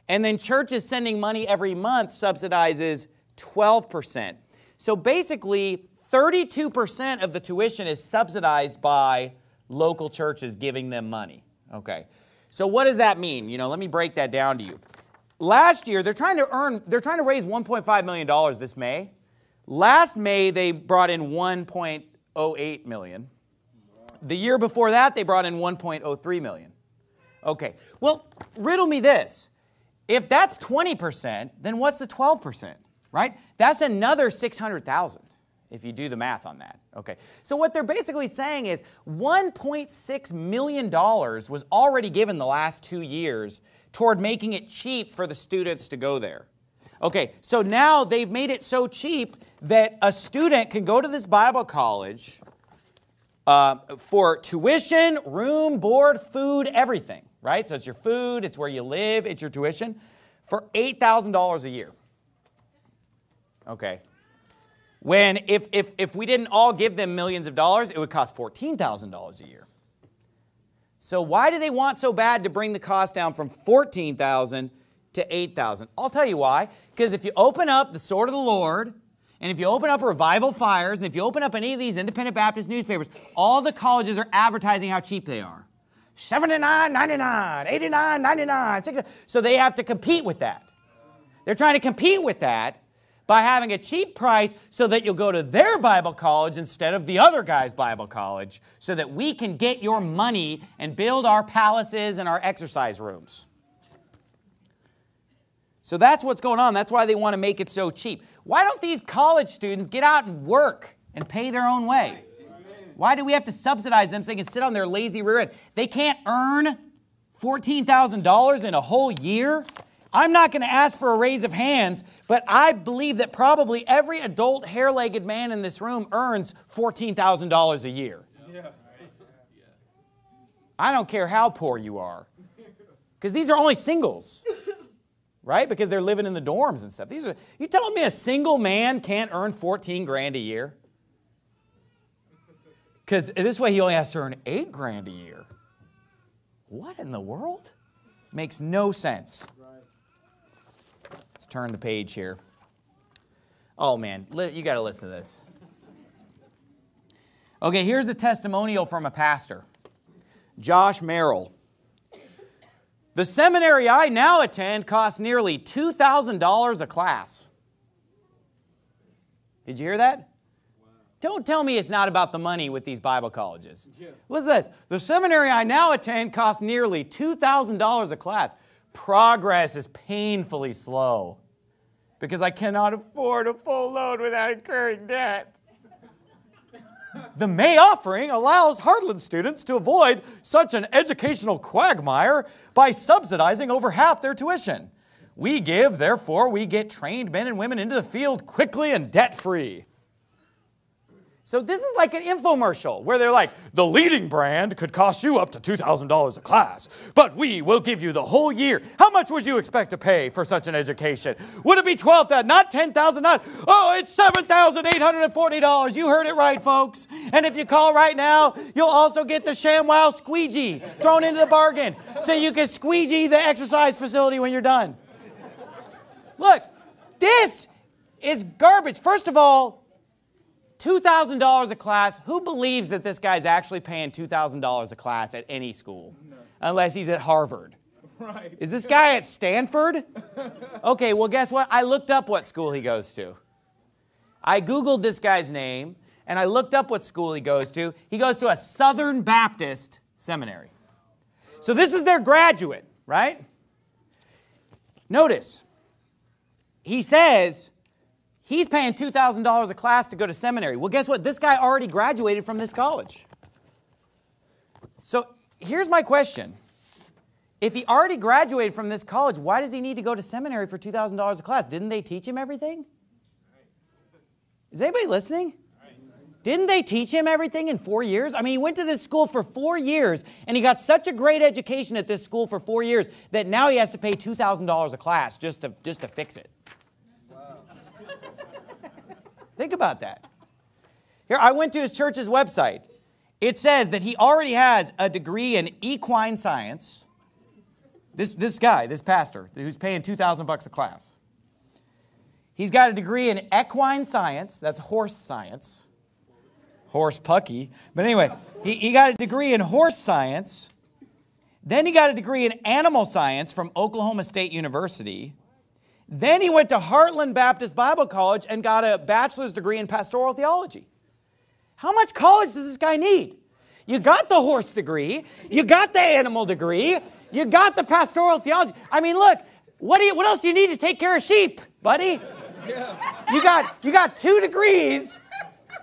And then churches sending money every month subsidizes 12%. So basically, 32% of the tuition is subsidized by local churches giving them money. Okay. So what does that mean? You know, let me break that down to you. Last year, they're trying to earn, they're trying to raise $1.5 million this May. Last May, they brought in 1.08 million. The year before that, they brought in 1.03 million. Okay, well, riddle me this. If that's 20%, then what's the 12%, right? That's another 600,000 if you do the math on that. Okay, so what they're basically saying is $1.6 million was already given the last two years toward making it cheap for the students to go there. Okay, so now they've made it so cheap that a student can go to this Bible college uh, for tuition, room, board, food, everything, right? So it's your food, it's where you live, it's your tuition, for $8,000 a year. Okay. When if, if, if we didn't all give them millions of dollars, it would cost $14,000 a year. So why do they want so bad to bring the cost down from 14,000 to 8,000? I'll tell you why. Because if you open up the sword of the Lord, and if you open up Revival Fires, and if you open up any of these independent Baptist newspapers, all the colleges are advertising how cheap they are. $79.99, $89.99, So they have to compete with that. They're trying to compete with that by having a cheap price so that you'll go to their Bible college instead of the other guy's Bible college so that we can get your money and build our palaces and our exercise rooms. So that's what's going on. That's why they want to make it so cheap. Why don't these college students get out and work and pay their own way? Why do we have to subsidize them so they can sit on their lazy rear end? They can't earn $14,000 in a whole year? I'm not going to ask for a raise of hands, but I believe that probably every adult hair legged man in this room earns $14,000 a year. I don't care how poor you are, because these are only singles right? Because they're living in the dorms and stuff. These are you telling me a single man can't earn 14 grand a year? Because this way he only has to earn eight grand a year. What in the world? Makes no sense. Let's turn the page here. Oh man, you got to listen to this. Okay, here's a testimonial from a pastor, Josh Merrill. The seminary I now attend costs nearly $2,000 a class. Did you hear that? Don't tell me it's not about the money with these Bible colleges. Yeah. Listen to this. The seminary I now attend costs nearly $2,000 a class. Progress is painfully slow because I cannot afford a full load without incurring debt. The May offering allows Heartland students to avoid such an educational quagmire by subsidizing over half their tuition. We give, therefore, we get trained men and women into the field quickly and debt free. So this is like an infomercial where they're like, the leading brand could cost you up to $2,000 a class, but we will give you the whole year. How much would you expect to pay for such an education? Would it be 12000 not 10000 not, oh, it's $7,840. You heard it right, folks. And if you call right now, you'll also get the ShamWow squeegee thrown into the bargain so you can squeegee the exercise facility when you're done. Look, this is garbage. First of all, $2,000 a class. Who believes that this guy's actually paying $2,000 a class at any school? No. Unless he's at Harvard. Right. Is this guy at Stanford? Okay, well, guess what? I looked up what school he goes to. I Googled this guy's name and I looked up what school he goes to. He goes to a Southern Baptist seminary. So this is their graduate, right? Notice, he says, He's paying $2,000 a class to go to seminary. Well, guess what? This guy already graduated from this college. So here's my question. If he already graduated from this college, why does he need to go to seminary for $2,000 a class? Didn't they teach him everything? Is anybody listening? Didn't they teach him everything in four years? I mean, he went to this school for four years and he got such a great education at this school for four years that now he has to pay $2,000 a class just to, just to fix it. Think about that. Here, I went to his church's website. It says that he already has a degree in equine science. This, this guy, this pastor, who's paying 2000 bucks a class. He's got a degree in equine science, that's horse science. Horse pucky. But anyway, he, he got a degree in horse science. Then he got a degree in animal science from Oklahoma State University. Then he went to Heartland Baptist Bible College and got a bachelor's degree in pastoral theology. How much college does this guy need? You got the horse degree, you got the animal degree, you got the pastoral theology. I mean, look, what, do you, what else do you need to take care of sheep, buddy? Yeah. You got, you got two degrees.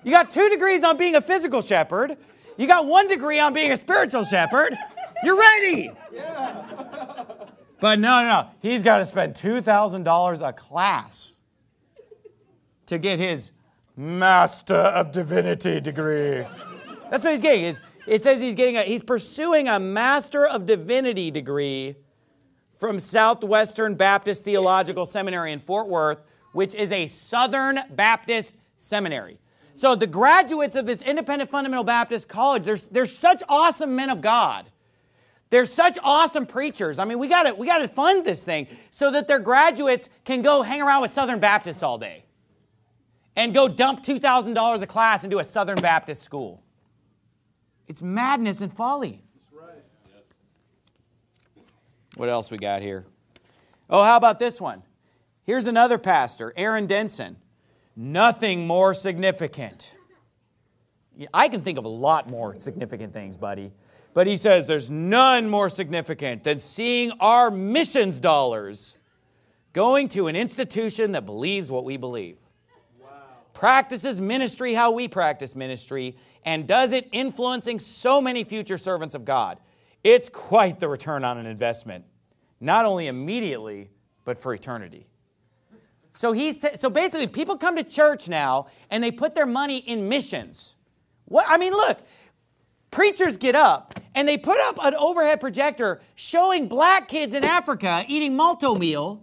You got two degrees on being a physical shepherd. You got one degree on being a spiritual shepherd. You're ready. But no, no. He's got to spend $2,000 a class to get his Master of Divinity degree. That's what he's getting. it says he's getting a, he's pursuing a Master of Divinity degree from Southwestern Baptist Theological Seminary in Fort Worth, which is a Southern Baptist seminary. So the graduates of this independent fundamental Baptist college, they're, they're such awesome men of God they're such awesome preachers. I mean, we got to we got to fund this thing so that their graduates can go hang around with Southern Baptists all day and go dump $2,000 a class into a Southern Baptist school. It's madness and folly. Right. What else we got here? Oh, how about this one? Here's another pastor, Aaron Denson. Nothing more significant. I can think of a lot more significant things, buddy. But he says there's none more significant than seeing our missions dollars going to an institution that believes what we believe, wow. practices ministry how we practice ministry, and does it influencing so many future servants of God. It's quite the return on an investment, not only immediately, but for eternity. So, he's t- so basically, people come to church now and they put their money in missions. What, I mean, look, preachers get up and they put up an overhead projector showing black kids in Africa eating Malt-O-Meal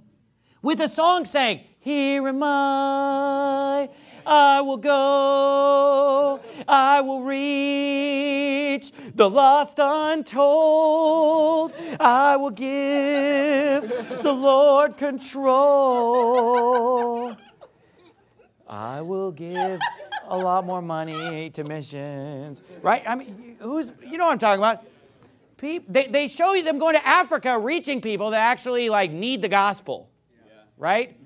with a song saying, Here am I, I will go, I will reach the lost untold, I will give the Lord control. I will give a lot more money to missions, right? I mean, who's, you know what I'm talking about? People, they, they show you them going to Africa reaching people that actually like need the gospel, yeah. right?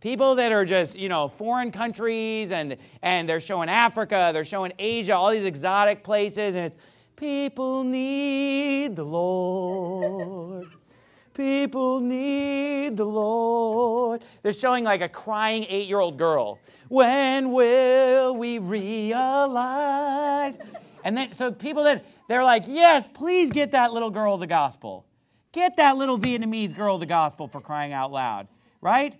People that are just, you know, foreign countries and, and they're showing Africa, they're showing Asia, all these exotic places, and it's people need the Lord. People need the Lord. They're showing like a crying eight year old girl. When will we realize? And then, so people then, they're like, yes, please get that little girl the gospel. Get that little Vietnamese girl the gospel for crying out loud, right?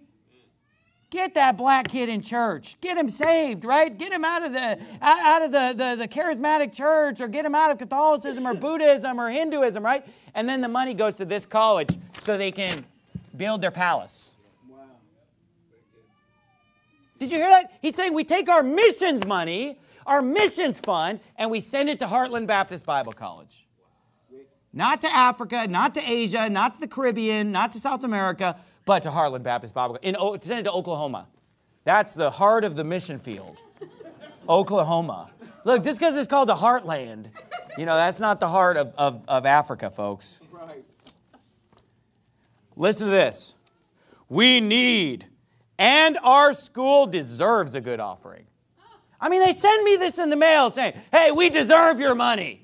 Get that black kid in church. Get him saved, right? Get him out of the out of the, the, the charismatic church or get him out of Catholicism or Buddhism or Hinduism, right? And then the money goes to this college so they can build their palace. Did you hear that? He's saying we take our missions money, our missions fund, and we send it to Heartland Baptist Bible College. Not to Africa, not to Asia, not to the Caribbean, not to South America, but to Heartland Baptist Bible in send it to Oklahoma. That's the heart of the mission field. Oklahoma. Look, just because it's called the heartland, you know, that's not the heart of, of, of Africa, folks. Right. Listen to this. We need, and our school deserves a good offering. I mean, they send me this in the mail saying, hey, we deserve your money.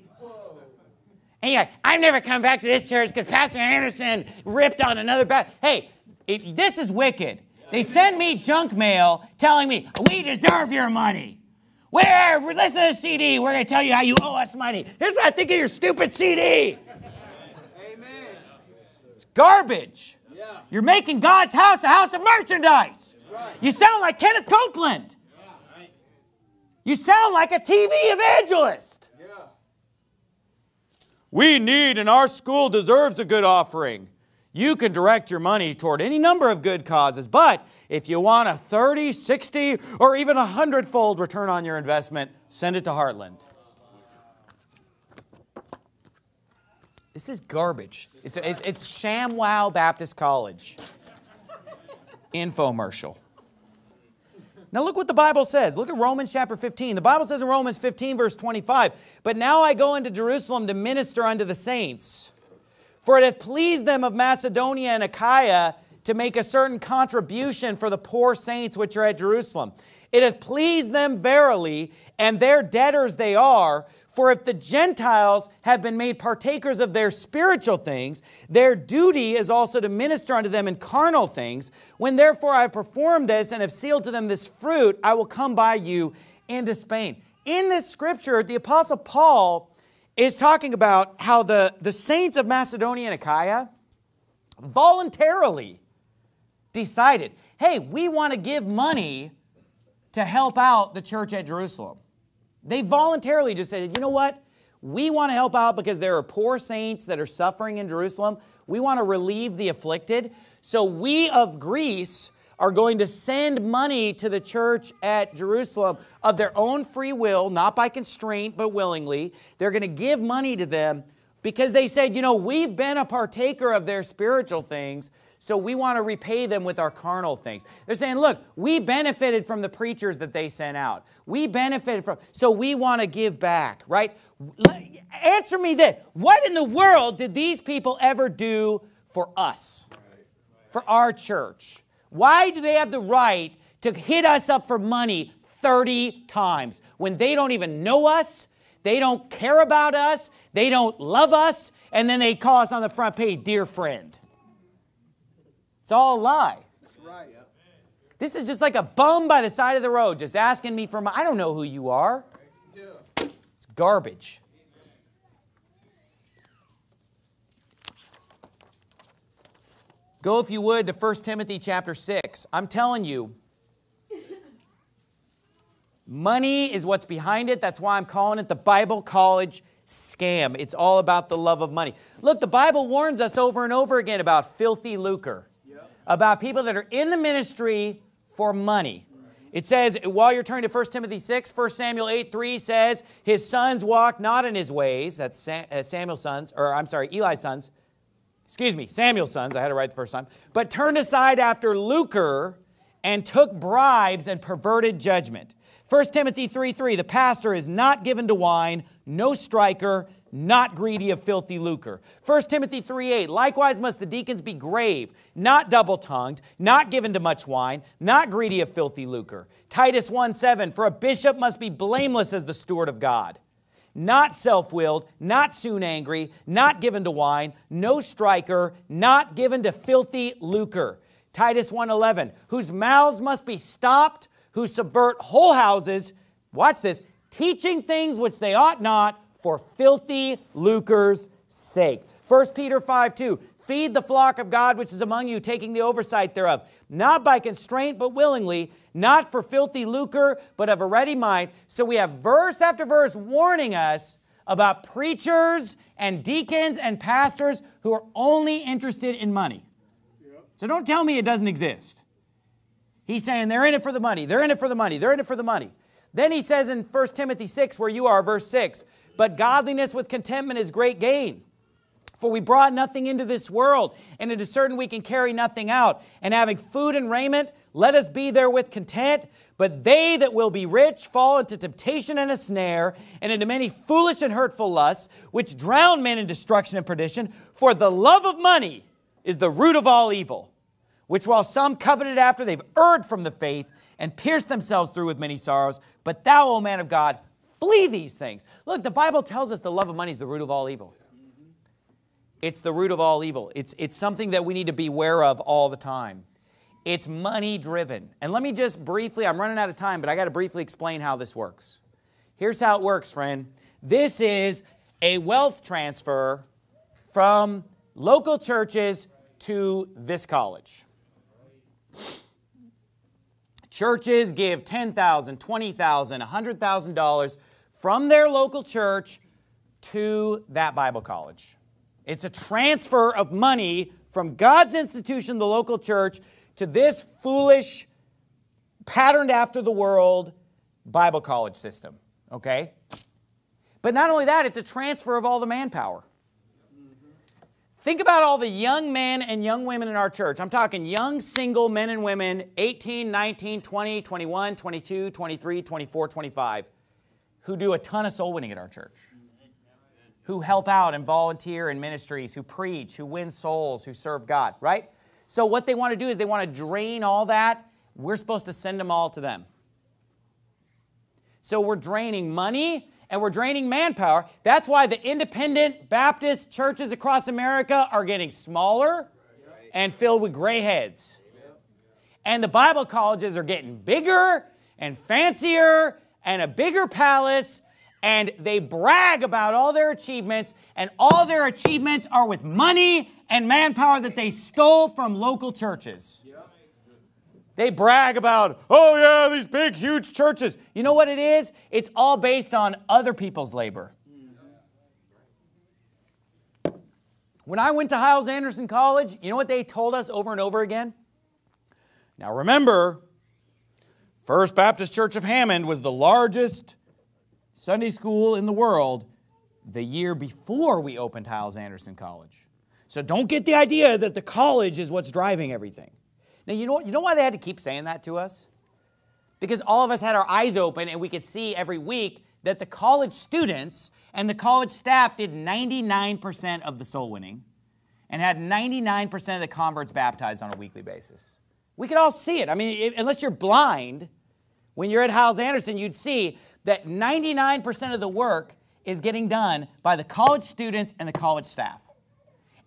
And you're like, I've never come back to this church because Pastor Anderson ripped on another. Ba-. Hey, it, this is wicked. They send me junk mail telling me, we deserve your money. Where? Listen to the CD. We're going to tell you how you owe us money. Here's what I think of your stupid CD. Amen. It's garbage. Yeah. You're making God's house a house of merchandise. Right. You sound like Kenneth Copeland. Yeah. You sound like a TV evangelist. Yeah. We need and our school deserves a good offering. You can direct your money toward any number of good causes, but if you want a 30, 60, or even a hundredfold return on your investment, send it to Heartland. This is garbage. It's, it's, it's ShamWow Baptist College. Infomercial. Now look what the Bible says. Look at Romans chapter 15. The Bible says in Romans 15, verse 25, But now I go into Jerusalem to minister unto the saints for it hath pleased them of Macedonia and Achaia to make a certain contribution for the poor saints which are at Jerusalem. It hath pleased them verily, and their debtors they are. For if the Gentiles have been made partakers of their spiritual things, their duty is also to minister unto them in carnal things. When therefore I have performed this and have sealed to them this fruit, I will come by you into Spain. In this scripture, the Apostle Paul is talking about how the, the saints of Macedonia and Achaia voluntarily decided hey, we want to give money to help out the church at Jerusalem. They voluntarily just said, you know what? We want to help out because there are poor saints that are suffering in Jerusalem. We want to relieve the afflicted. So we of Greece are going to send money to the church at Jerusalem of their own free will, not by constraint, but willingly. They're going to give money to them because they said, you know, we've been a partaker of their spiritual things, so we want to repay them with our carnal things. They're saying, look, we benefited from the preachers that they sent out. We benefited from, so we want to give back, right? Answer me this. What in the world did these people ever do for us, for our church? Why do they have the right to hit us up for money 30 times when they don't even know us? They don't care about us. They don't love us. And then they call us on the front page, dear friend. It's all a lie. Right. This is just like a bum by the side of the road just asking me for money. I don't know who you are. It's garbage. Go, if you would, to 1 Timothy chapter 6. I'm telling you, money is what's behind it. That's why I'm calling it the Bible College scam. It's all about the love of money. Look, the Bible warns us over and over again about filthy lucre, yep. about people that are in the ministry for money. It says, while you're turning to 1 Timothy 6, 1 Samuel 8 3 says, His sons walk not in his ways. That's uh, Samuel's sons, or I'm sorry, Eli's sons excuse me, Samuel's sons, I had it right the first time, but turned aside after lucre and took bribes and perverted judgment. 1 Timothy 3 3, the pastor is not given to wine, no striker, not greedy of filthy lucre. 1 Timothy 3 8, likewise must the deacons be grave, not double tongued, not given to much wine, not greedy of filthy lucre. Titus 1 7, for a bishop must be blameless as the steward of God not self willed, not soon angry, not given to wine, no striker, not given to filthy lucre. Titus 1:11, whose mouths must be stopped, who subvert whole houses, watch this, teaching things which they ought not for filthy lucre's sake. 1 Peter 5 2, Feed the flock of God which is among you, taking the oversight thereof, not by constraint, but willingly, not for filthy lucre, but of a ready mind. So we have verse after verse warning us about preachers and deacons and pastors who are only interested in money. So don't tell me it doesn't exist. He's saying they're in it for the money, they're in it for the money, they're in it for the money. Then he says in 1 Timothy 6, where you are, verse 6, but godliness with contentment is great gain. For we brought nothing into this world, and it is certain we can carry nothing out. And having food and raiment, let us be therewith content. But they that will be rich fall into temptation and a snare, and into many foolish and hurtful lusts, which drown men in destruction and perdition. For the love of money is the root of all evil, which while some coveted after, they've erred from the faith and pierced themselves through with many sorrows. But thou, O man of God, flee these things. Look, the Bible tells us the love of money is the root of all evil. It's the root of all evil. It's, it's something that we need to be aware of all the time. It's money driven. And let me just briefly, I'm running out of time, but I got to briefly explain how this works. Here's how it works, friend. This is a wealth transfer from local churches to this college. Churches give $10,000, $20,000, $100,000 from their local church to that Bible college. It's a transfer of money from God's institution, the local church, to this foolish, patterned after the world Bible college system. Okay? But not only that, it's a transfer of all the manpower. Think about all the young men and young women in our church. I'm talking young single men and women, 18, 19, 20, 21, 22, 23, 24, 25, who do a ton of soul winning at our church who help out and volunteer in ministries, who preach, who win souls, who serve God, right? So, what they want to do is they want to drain all that. We're supposed to send them all to them. So, we're draining money and we're draining manpower. That's why the independent Baptist churches across America are getting smaller and filled with gray heads. And the Bible colleges are getting bigger and fancier and a bigger palace and they brag about all their achievements, and all their achievements are with money and manpower that they stole from local churches. They brag about, oh yeah, these big, huge churches. You know what it is? It's all based on other people's labor. When I went to Hyles Anderson College, you know what they told us over and over again? Now remember, First Baptist Church of Hammond was the largest Sunday school in the world the year before we opened Hyles Anderson College. So don't get the idea that the college is what's driving everything. Now, you know, you know why they had to keep saying that to us? Because all of us had our eyes open and we could see every week that the college students and the college staff did 99% of the soul winning and had 99% of the converts baptized on a weekly basis. We could all see it. I mean, unless you're blind, when you're at Hyles Anderson, you'd see that 99% of the work is getting done by the college students and the college staff.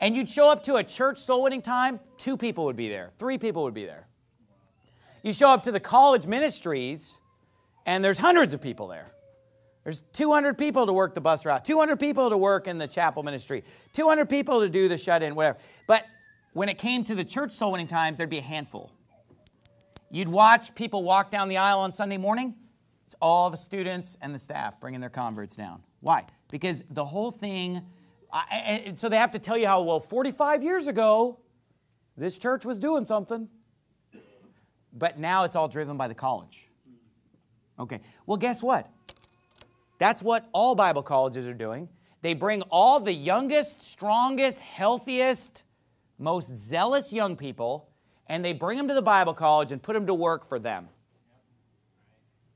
And you'd show up to a church soul winning time, two people would be there, three people would be there. You show up to the college ministries, and there's hundreds of people there. There's 200 people to work the bus route, 200 people to work in the chapel ministry, 200 people to do the shut in, whatever. But when it came to the church soul winning times, there'd be a handful. You'd watch people walk down the aisle on Sunday morning, it's all the students and the staff bringing their converts down. Why? Because the whole thing, I, so they have to tell you how, well, 45 years ago, this church was doing something. But now it's all driven by the college. Okay, well, guess what? That's what all Bible colleges are doing. They bring all the youngest, strongest, healthiest, most zealous young people, and they bring them to the Bible college and put them to work for them.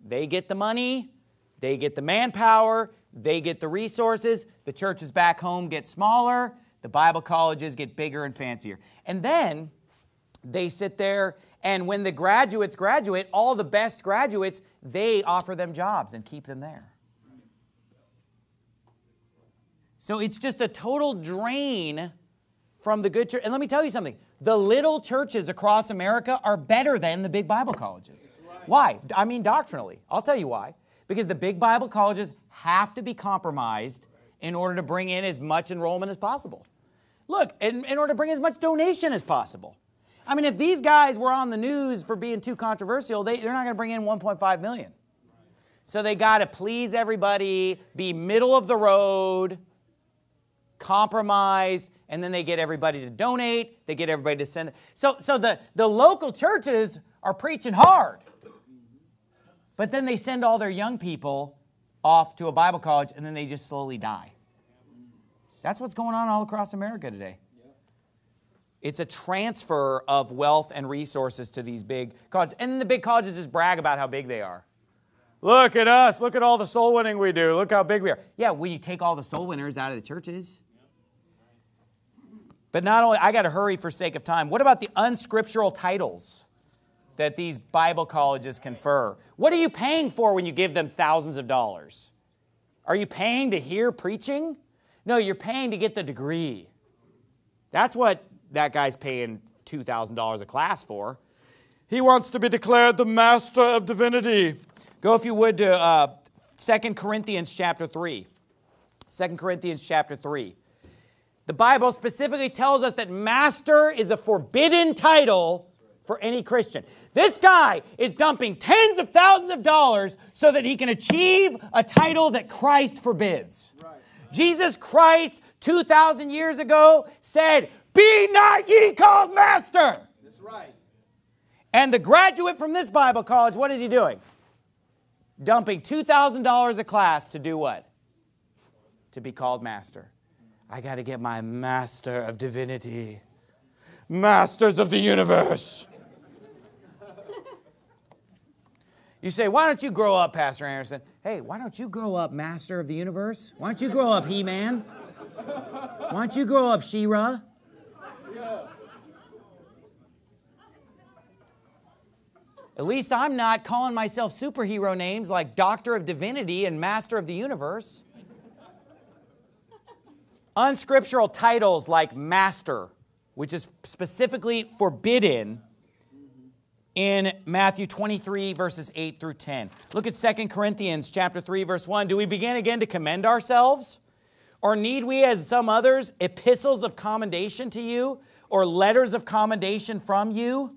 They get the money, they get the manpower, they get the resources. The churches back home get smaller, the Bible colleges get bigger and fancier. And then they sit there, and when the graduates graduate, all the best graduates, they offer them jobs and keep them there. So it's just a total drain from the good church. And let me tell you something the little churches across America are better than the big Bible colleges. Why? I mean, doctrinally. I'll tell you why. Because the big Bible colleges have to be compromised in order to bring in as much enrollment as possible. Look, in, in order to bring as much donation as possible. I mean, if these guys were on the news for being too controversial, they, they're not going to bring in 1.5 million. So they got to please everybody, be middle of the road, compromised, and then they get everybody to donate, they get everybody to send. So, so the, the local churches are preaching hard. But then they send all their young people off to a Bible college and then they just slowly die. That's what's going on all across America today. It's a transfer of wealth and resources to these big colleges. And the big colleges just brag about how big they are. Look at us. Look at all the soul winning we do. Look how big we are. Yeah, when you take all the soul winners out of the churches. But not only, I got to hurry for sake of time. What about the unscriptural titles that these Bible colleges confer? What are you paying for when you give them thousands of dollars? Are you paying to hear preaching? No, you're paying to get the degree. That's what that guy's paying $2,000 a class for. He wants to be declared the master of divinity. Go, if you would, to uh, 2 Corinthians chapter 3. 2 Corinthians chapter 3. The Bible specifically tells us that master is a forbidden title for any Christian. This guy is dumping tens of thousands of dollars so that he can achieve a title that Christ forbids. Right. Jesus Christ, 2,000 years ago, said, be not ye called master. That's right. And the graduate from this Bible college, what is he doing? Dumping $2,000 a class to do what? To be called master. I got to get my master of divinity. Masters of the universe. You say, why don't you grow up, Pastor Anderson? Hey, why don't you grow up, Master of the Universe? Why don't you grow up, He Man? Why don't you grow up, She Ra? At least I'm not calling myself superhero names like Doctor of Divinity and Master of the Universe. Unscriptural titles like Master, which is specifically forbidden in Matthew 23 verses 8 through 10. Look at 2 Corinthians chapter 3 verse 1. Do we begin again to commend ourselves? Or need we as some others epistles of commendation to you or letters of commendation from you?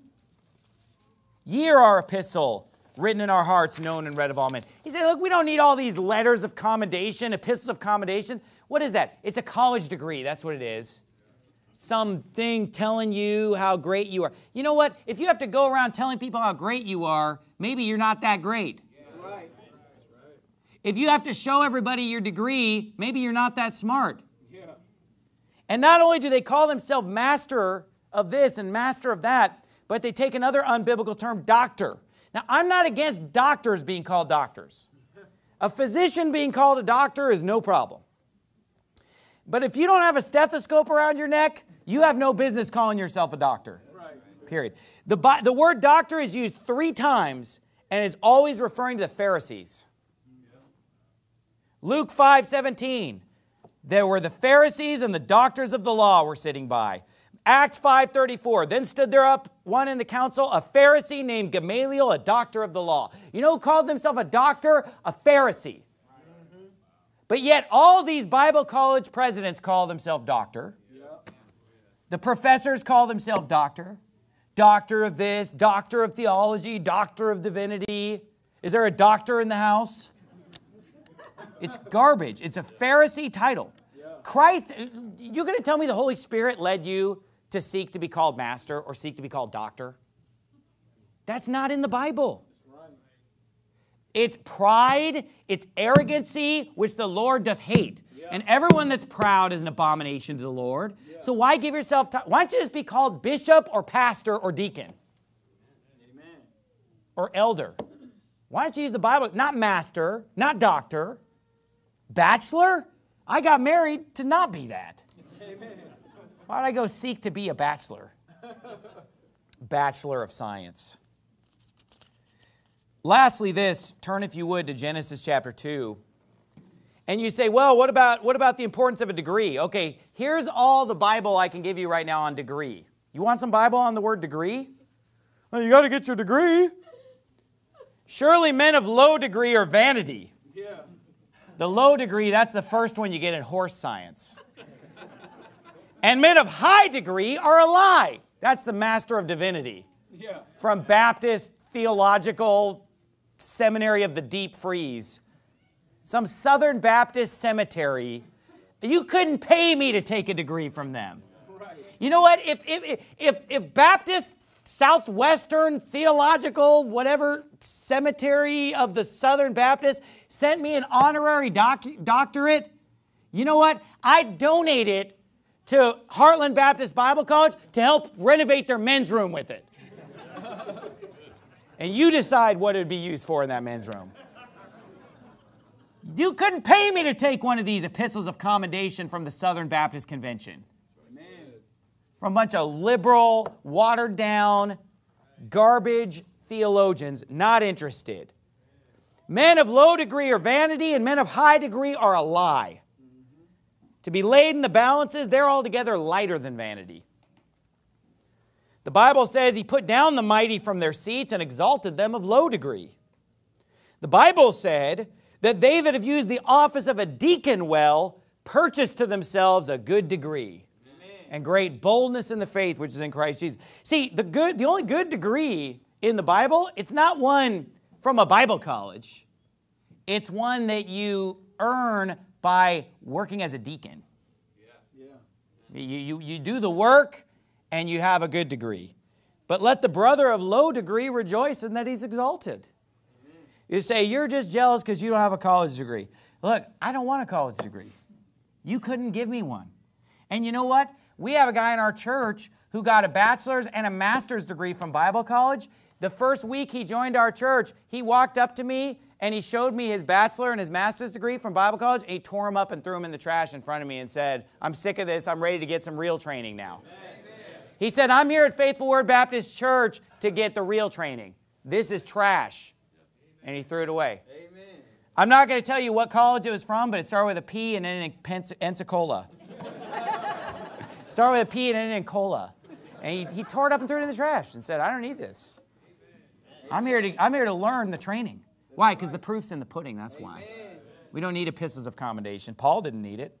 Ye are our epistle, written in our hearts, known and read of all men. He said, Look, we don't need all these letters of commendation, epistles of commendation. What is that? It's a college degree. That's what it is. Something telling you how great you are. You know what? If you have to go around telling people how great you are, maybe you're not that great. right. If you have to show everybody your degree, maybe you're not that smart. Yeah. And not only do they call themselves master of this and master of that, but they take another unbiblical term, doctor. Now, I'm not against doctors being called doctors. A physician being called a doctor is no problem. But if you don't have a stethoscope around your neck, you have no business calling yourself a doctor. Period. The, the word doctor is used three times and is always referring to the Pharisees. Luke 5 17, there were the Pharisees and the doctors of the law were sitting by. Acts 5:34. Then stood there up one in the council, a Pharisee named Gamaliel, a doctor of the law. You know who called himself a doctor? A Pharisee. But yet all these Bible college presidents call themselves doctor. The professors call themselves doctor. Doctor of this, doctor of theology, doctor of divinity. Is there a doctor in the house? It's garbage. It's a Pharisee title. Christ, you're going to tell me the Holy Spirit led you to seek to be called master or seek to be called doctor. That's not in the Bible. It's pride, it's arrogancy, which the Lord doth hate. Yeah. And everyone that's proud is an abomination to the Lord. Yeah. So why give yourself time? Why don't you just be called bishop or pastor or deacon? Amen. Or elder? Why don't you use the Bible? Not master, not doctor, bachelor? I got married to not be that. Amen. Why would I go seek to be a bachelor? *laughs* bachelor of science. Lastly, this turn, if you would, to Genesis chapter 2. And you say, well, what about, what about the importance of a degree? Okay, here's all the Bible I can give you right now on degree. You want some Bible on the word degree? Well, you got to get your degree. Surely men of low degree are vanity. Yeah. The low degree, that's the first one you get in horse science. And men of high degree are a lie. That's the master of divinity. Yeah. From Baptist Theological Seminary of the Deep Freeze. Some Southern Baptist cemetery. You couldn't pay me to take a degree from them. Right. You know what? If, if, if, if Baptist Southwestern Theological, whatever cemetery of the Southern Baptist sent me an honorary doc, doctorate, you know what? I'd donate it to Heartland Baptist Bible College to help renovate their men's room with it. And you decide what it would be used for in that men's room. You couldn't pay me to take one of these epistles of commendation from the Southern Baptist Convention. Amen. From a bunch of liberal, watered down, garbage theologians not interested. Men of low degree are vanity, and men of high degree are a lie. To be laid in the balances, they're altogether lighter than vanity. The Bible says he put down the mighty from their seats and exalted them of low degree. The Bible said that they that have used the office of a deacon well purchased to themselves a good degree and great boldness in the faith which is in Christ Jesus. See, the good the only good degree in the Bible, it's not one from a Bible college. It's one that you earn by working as a deacon. Yeah. You, you, you do the work and you have a good degree. But let the brother of low degree rejoice in that he's exalted. You say, You're just jealous because you don't have a college degree. Look, I don't want a college degree. You couldn't give me one. And you know what? We have a guy in our church who got a bachelor's and a master's degree from Bible college. The first week he joined our church, he walked up to me and he showed me his bachelor and his master's degree from Bible college. And he tore them up and threw them in the trash in front of me and said, I'm sick of this. I'm ready to get some real training now. He said, I'm here at Faithful Word Baptist Church to get the real training. This is trash. And he threw it away. Amen. I'm not going to tell you what college it was from, but it started with a P and ended in Pens- Pensacola. *laughs* started with a P and ended in cola. And he, he tore it up and threw it in the trash and said, I don't need this. I'm here to, I'm here to learn the training. Why? Because the proof's in the pudding, that's why. We don't need epistles of commendation. Paul didn't need it.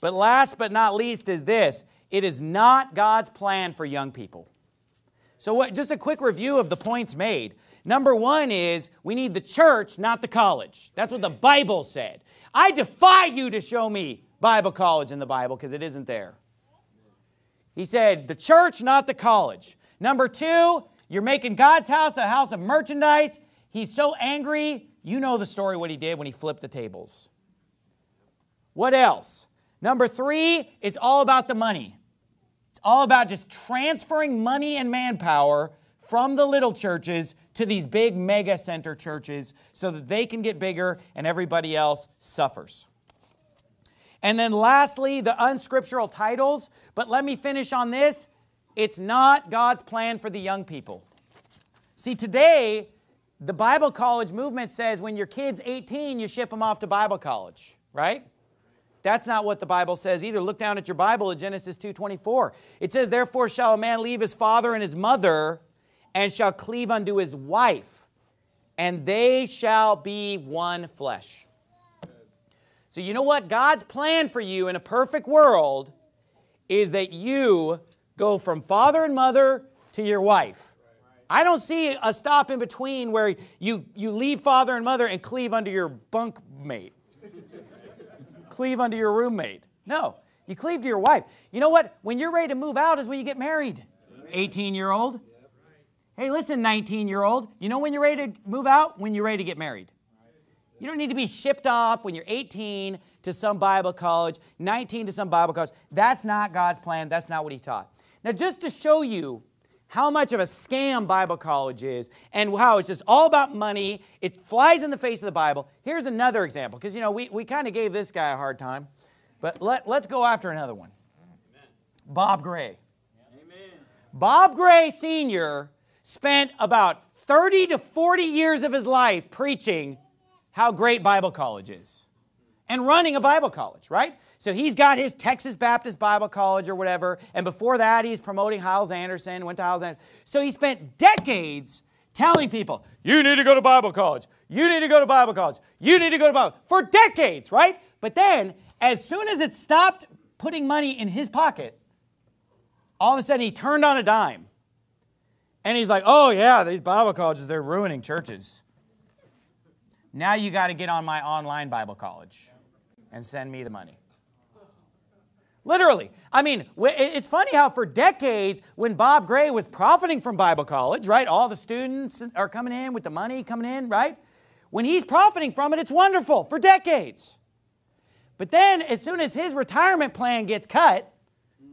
But last but not least is this it is not God's plan for young people. So, what, just a quick review of the points made. Number one is we need the church, not the college. That's what the Bible said. I defy you to show me Bible college in the Bible because it isn't there. He said, the church, not the college. Number two, you're making God's house a house of merchandise. He's so angry. You know the story what he did when he flipped the tables. What else? Number three, it's all about the money. All about just transferring money and manpower from the little churches to these big mega center churches so that they can get bigger and everybody else suffers. And then lastly, the unscriptural titles. But let me finish on this. It's not God's plan for the young people. See, today, the Bible college movement says when your kid's 18, you ship them off to Bible college, right? That's not what the Bible says either. Look down at your Bible at Genesis 2:24. It says, "Therefore shall a man leave his father and his mother and shall cleave unto his wife, and they shall be one flesh." So you know what God's plan for you in a perfect world is that you go from father and mother to your wife. I don't see a stop in between where you, you leave father and mother and cleave under your bunk mate cleave unto your roommate. No, you cleave to your wife. You know what? When you're ready to move out is when you get married. 18 year old. Hey, listen, 19 year old. You know when you're ready to move out? When you're ready to get married. You don't need to be shipped off when you're 18 to some Bible college, 19 to some Bible college. That's not God's plan. That's not what He taught. Now, just to show you how much of a scam Bible college is and how it's just all about money. It flies in the face of the Bible. Here's another example, because, you know, we, we kind of gave this guy a hard time, but let, let's go after another one. Amen. Bob Gray. Amen. Bob Gray Sr. spent about 30 to 40 years of his life preaching how great Bible college is and running a Bible college, right? So he's got his Texas Baptist Bible College or whatever, and before that he's promoting Hyles Anderson, went to Hyles Anderson. So he spent decades telling people, you need to go to Bible college, you need to go to Bible college, you need to go to Bible, for decades, right? But then, as soon as it stopped putting money in his pocket, all of a sudden he turned on a dime. And he's like, oh, yeah, these Bible colleges, they're ruining churches. Now you got to get on my online Bible college and send me the money. Literally. I mean, it's funny how for decades, when Bob Gray was profiting from Bible college, right? All the students are coming in with the money coming in, right? When he's profiting from it, it's wonderful for decades. But then, as soon as his retirement plan gets cut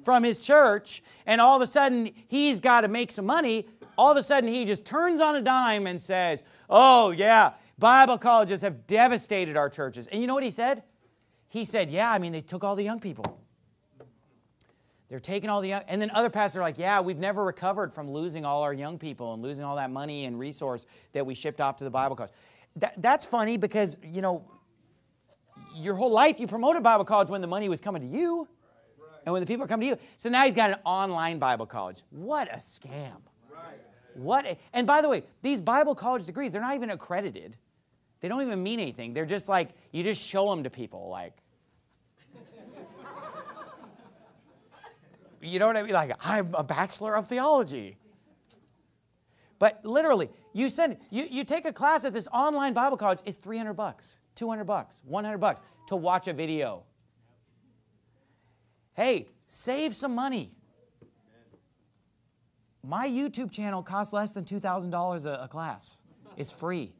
from his church, and all of a sudden he's got to make some money, all of a sudden he just turns on a dime and says, Oh, yeah, Bible colleges have devastated our churches. And you know what he said? He said, Yeah, I mean, they took all the young people. They're taking all the young, and then other pastors are like, yeah, we've never recovered from losing all our young people and losing all that money and resource that we shipped off to the Bible college. That, that's funny because, you know, your whole life you promoted Bible college when the money was coming to you and when the people are coming to you. So now he's got an online Bible college. What a scam. What a, and by the way, these Bible college degrees, they're not even accredited. They don't even mean anything. They're just like, you just show them to people, like, you know what I mean? Like, I'm a bachelor of theology. But literally, you send you, you take a class at this online Bible college, it's 300 bucks, 200 bucks, 100 bucks to watch a video. Hey, save some money. My YouTube channel costs less than $2,000 a class. It's free.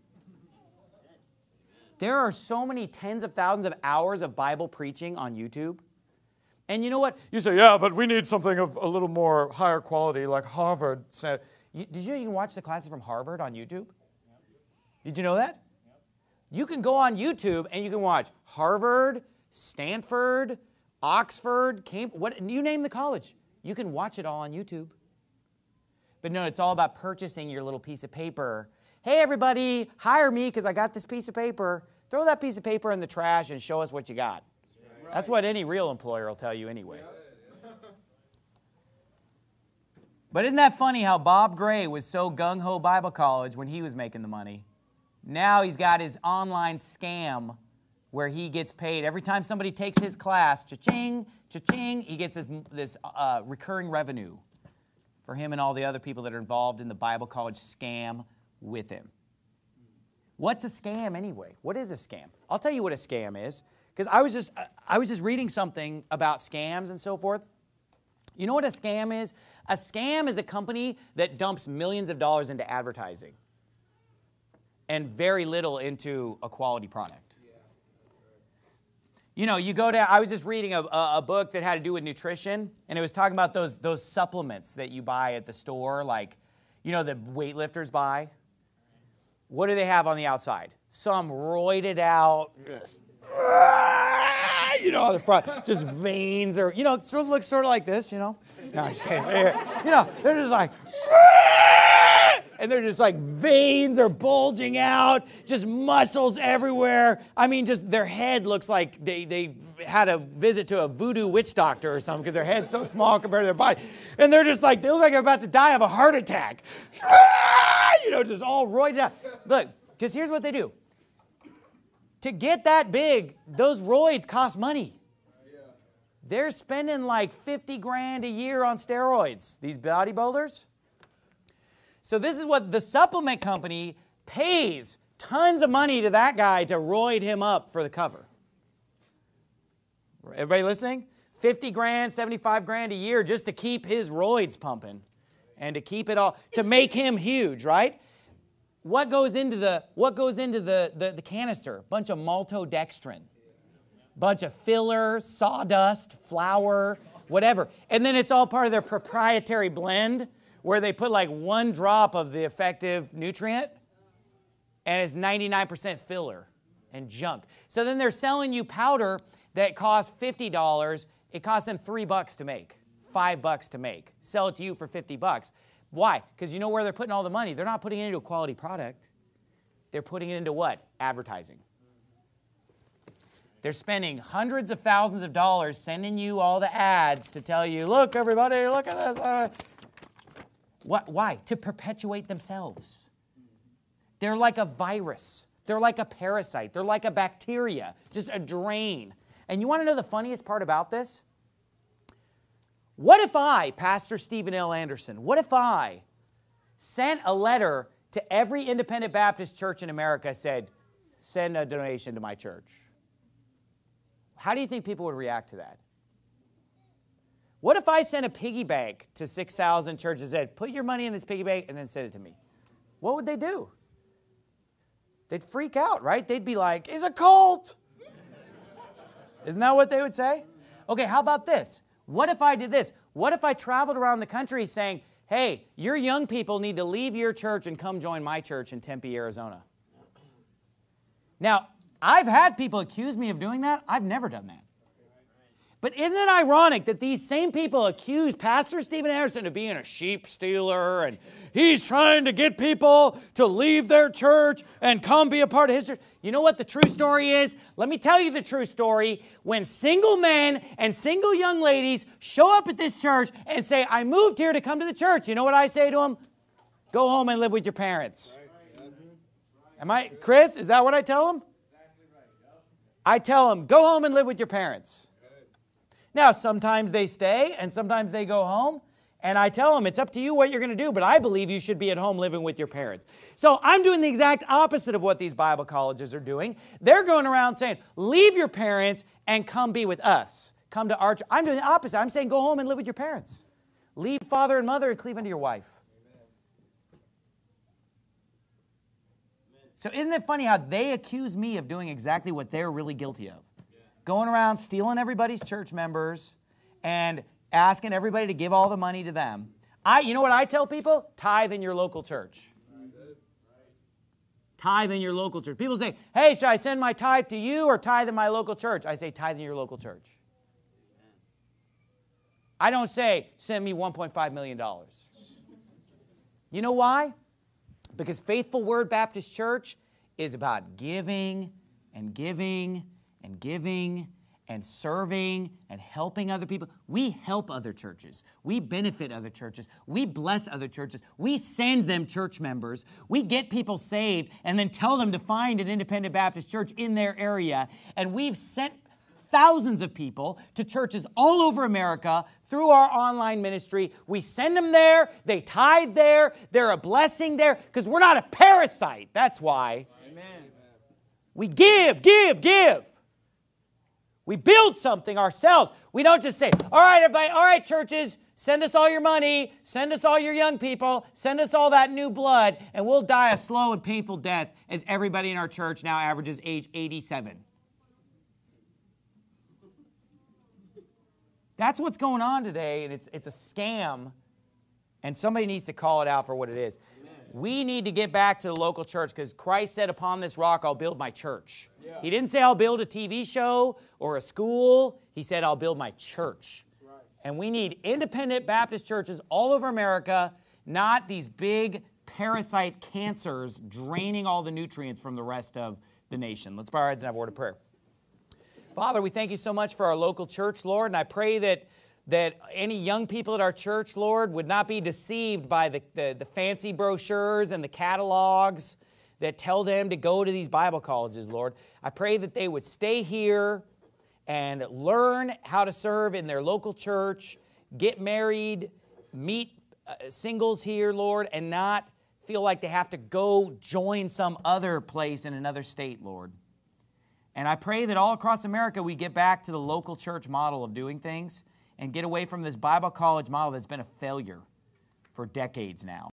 There are so many tens of thousands of hours of Bible preaching on YouTube. And you know what? You say, yeah, but we need something of a little more higher quality, like Harvard. You, did you, you can watch the classes from Harvard on YouTube? Did you know that? You can go on YouTube and you can watch Harvard, Stanford, Oxford, Cambridge, what, you name the college. You can watch it all on YouTube. But no, it's all about purchasing your little piece of paper. Hey, everybody, hire me because I got this piece of paper. Throw that piece of paper in the trash and show us what you got. That's what any real employer will tell you anyway. But isn't that funny how Bob Gray was so gung ho Bible college when he was making the money? Now he's got his online scam where he gets paid every time somebody takes his class, cha-ching, cha-ching, he gets this, this uh, recurring revenue for him and all the other people that are involved in the Bible college scam with him. What's a scam anyway? What is a scam? I'll tell you what a scam is. Because I was just I was just reading something about scams and so forth. You know what a scam is? A scam is a company that dumps millions of dollars into advertising and very little into a quality product. You know, you go to, I was just reading a, a, book that had to do with nutrition, and it was talking about those, those supplements that you buy at the store, like, you know, the weightlifters buy. What do they have on the outside? Some roided out, just *laughs* you know, on the front, just veins or, you know, it sort of looks sort of like this, you know. No, I'm just kidding. You know, they're just like, *laughs* and they're just like veins are bulging out, just muscles everywhere. I mean, just their head looks like they, they had a visit to a voodoo witch doctor or something because their head's so small compared to their body. And they're just like, they look like they're about to die of a heart attack. Ah! You know, just all roided out. Look, because here's what they do to get that big, those roids cost money. They're spending like 50 grand a year on steroids, these bodybuilders. So, this is what the supplement company pays tons of money to that guy to roid him up for the cover. Everybody listening? 50 grand, 75 grand a year just to keep his roids pumping and to keep it all, to make him huge, right? what goes into the what goes into the, the, the canister? Bunch of maltodextrin, bunch of filler, sawdust, flour, whatever. And then it's all part of their proprietary blend where they put like one drop of the effective nutrient and it's 99% filler and junk. So then they're selling you powder that cost $50. It costs them three bucks to make, five bucks to make. Sell it to you for 50 bucks. Why? Because you know where they're putting all the money. They're not putting it into a quality product. They're putting it into what? Advertising. They're spending hundreds of thousands of dollars sending you all the ads to tell you, look, everybody, look at this. Uh, what, why? To perpetuate themselves. They're like a virus. They're like a parasite. They're like a bacteria, just a drain. And you want to know the funniest part about this? What if I, Pastor Steven L. Anderson, what if I sent a letter to every independent Baptist church in America said, send a donation to my church? How do you think people would react to that? What if I sent a piggy bank to 6,000 churches and said, put your money in this piggy bank and then send it to me? What would they do? They'd freak out, right? They'd be like, it's a cult. Isn't that what they would say? Okay, how about this? What if I did this? What if I traveled around the country saying, hey, your young people need to leave your church and come join my church in Tempe, Arizona? Now, I've had people accuse me of doing that. I've never done that. But isn't it ironic that these same people accuse Pastor Steven Anderson of being a sheep stealer and he's trying to get people to leave their church and come be a part of his church? You know what the true story is? Let me tell you the true story. When single men and single young ladies show up at this church and say, I moved here to come to the church, you know what I say to them? Go home and live with your parents. Am I, Chris, is that what I tell them? I tell them, go home and live with your parents. Now, sometimes they stay and sometimes they go home. And I tell them, it's up to you what you're going to do, but I believe you should be at home living with your parents. So I'm doing the exact opposite of what these Bible colleges are doing. They're going around saying, leave your parents and come be with us. Come to our church. I'm doing the opposite. I'm saying, go home and live with your parents. Leave father and mother and cleave unto your wife. So isn't it funny how they accuse me of doing exactly what they're really guilty of? Going around stealing everybody's church members and asking everybody to give all the money to them. I, you know what I tell people? Tithe in your local church. Tithe in your local church. People say, hey, should I send my tithe to you or tithe in my local church? I say, tithe in your local church. I don't say, send me $1.5 million. You know why? Because Faithful Word Baptist Church is about giving and giving and giving and serving and helping other people. We help other churches. We benefit other churches. We bless other churches. We send them church members. We get people saved and then tell them to find an independent Baptist church in their area. And we've sent thousands of people to churches all over America through our online ministry. We send them there, they tithe there, they're a blessing there because we're not a parasite. That's why. Amen. We give, give, give. We build something ourselves. We don't just say, all right, everybody, all right, churches, send us all your money, send us all your young people, send us all that new blood, and we'll die a slow and painful death as everybody in our church now averages age 87. That's what's going on today, and it's, it's a scam, and somebody needs to call it out for what it is. We need to get back to the local church because Christ said, Upon this rock I'll build my church. Yeah. He didn't say I'll build a TV show or a school. He said, I'll build my church. Right. And we need independent Baptist churches all over America, not these big parasite cancers draining all the nutrients from the rest of the nation. Let's bow our heads and have a word of prayer. Father, we thank you so much for our local church, Lord, and I pray that that any young people at our church, Lord, would not be deceived by the, the, the, fancy brochures and the catalogs that tell them to go to these Bible colleges, Lord. I pray that they would stay here and learn how to serve in their local church, get married, meet uh, singles here, Lord, and not feel like they have to go join some other place in another state, Lord. And I pray that all across America we get back to the local church model of doing things and get away from this Bible college model that's been a failure for decades now.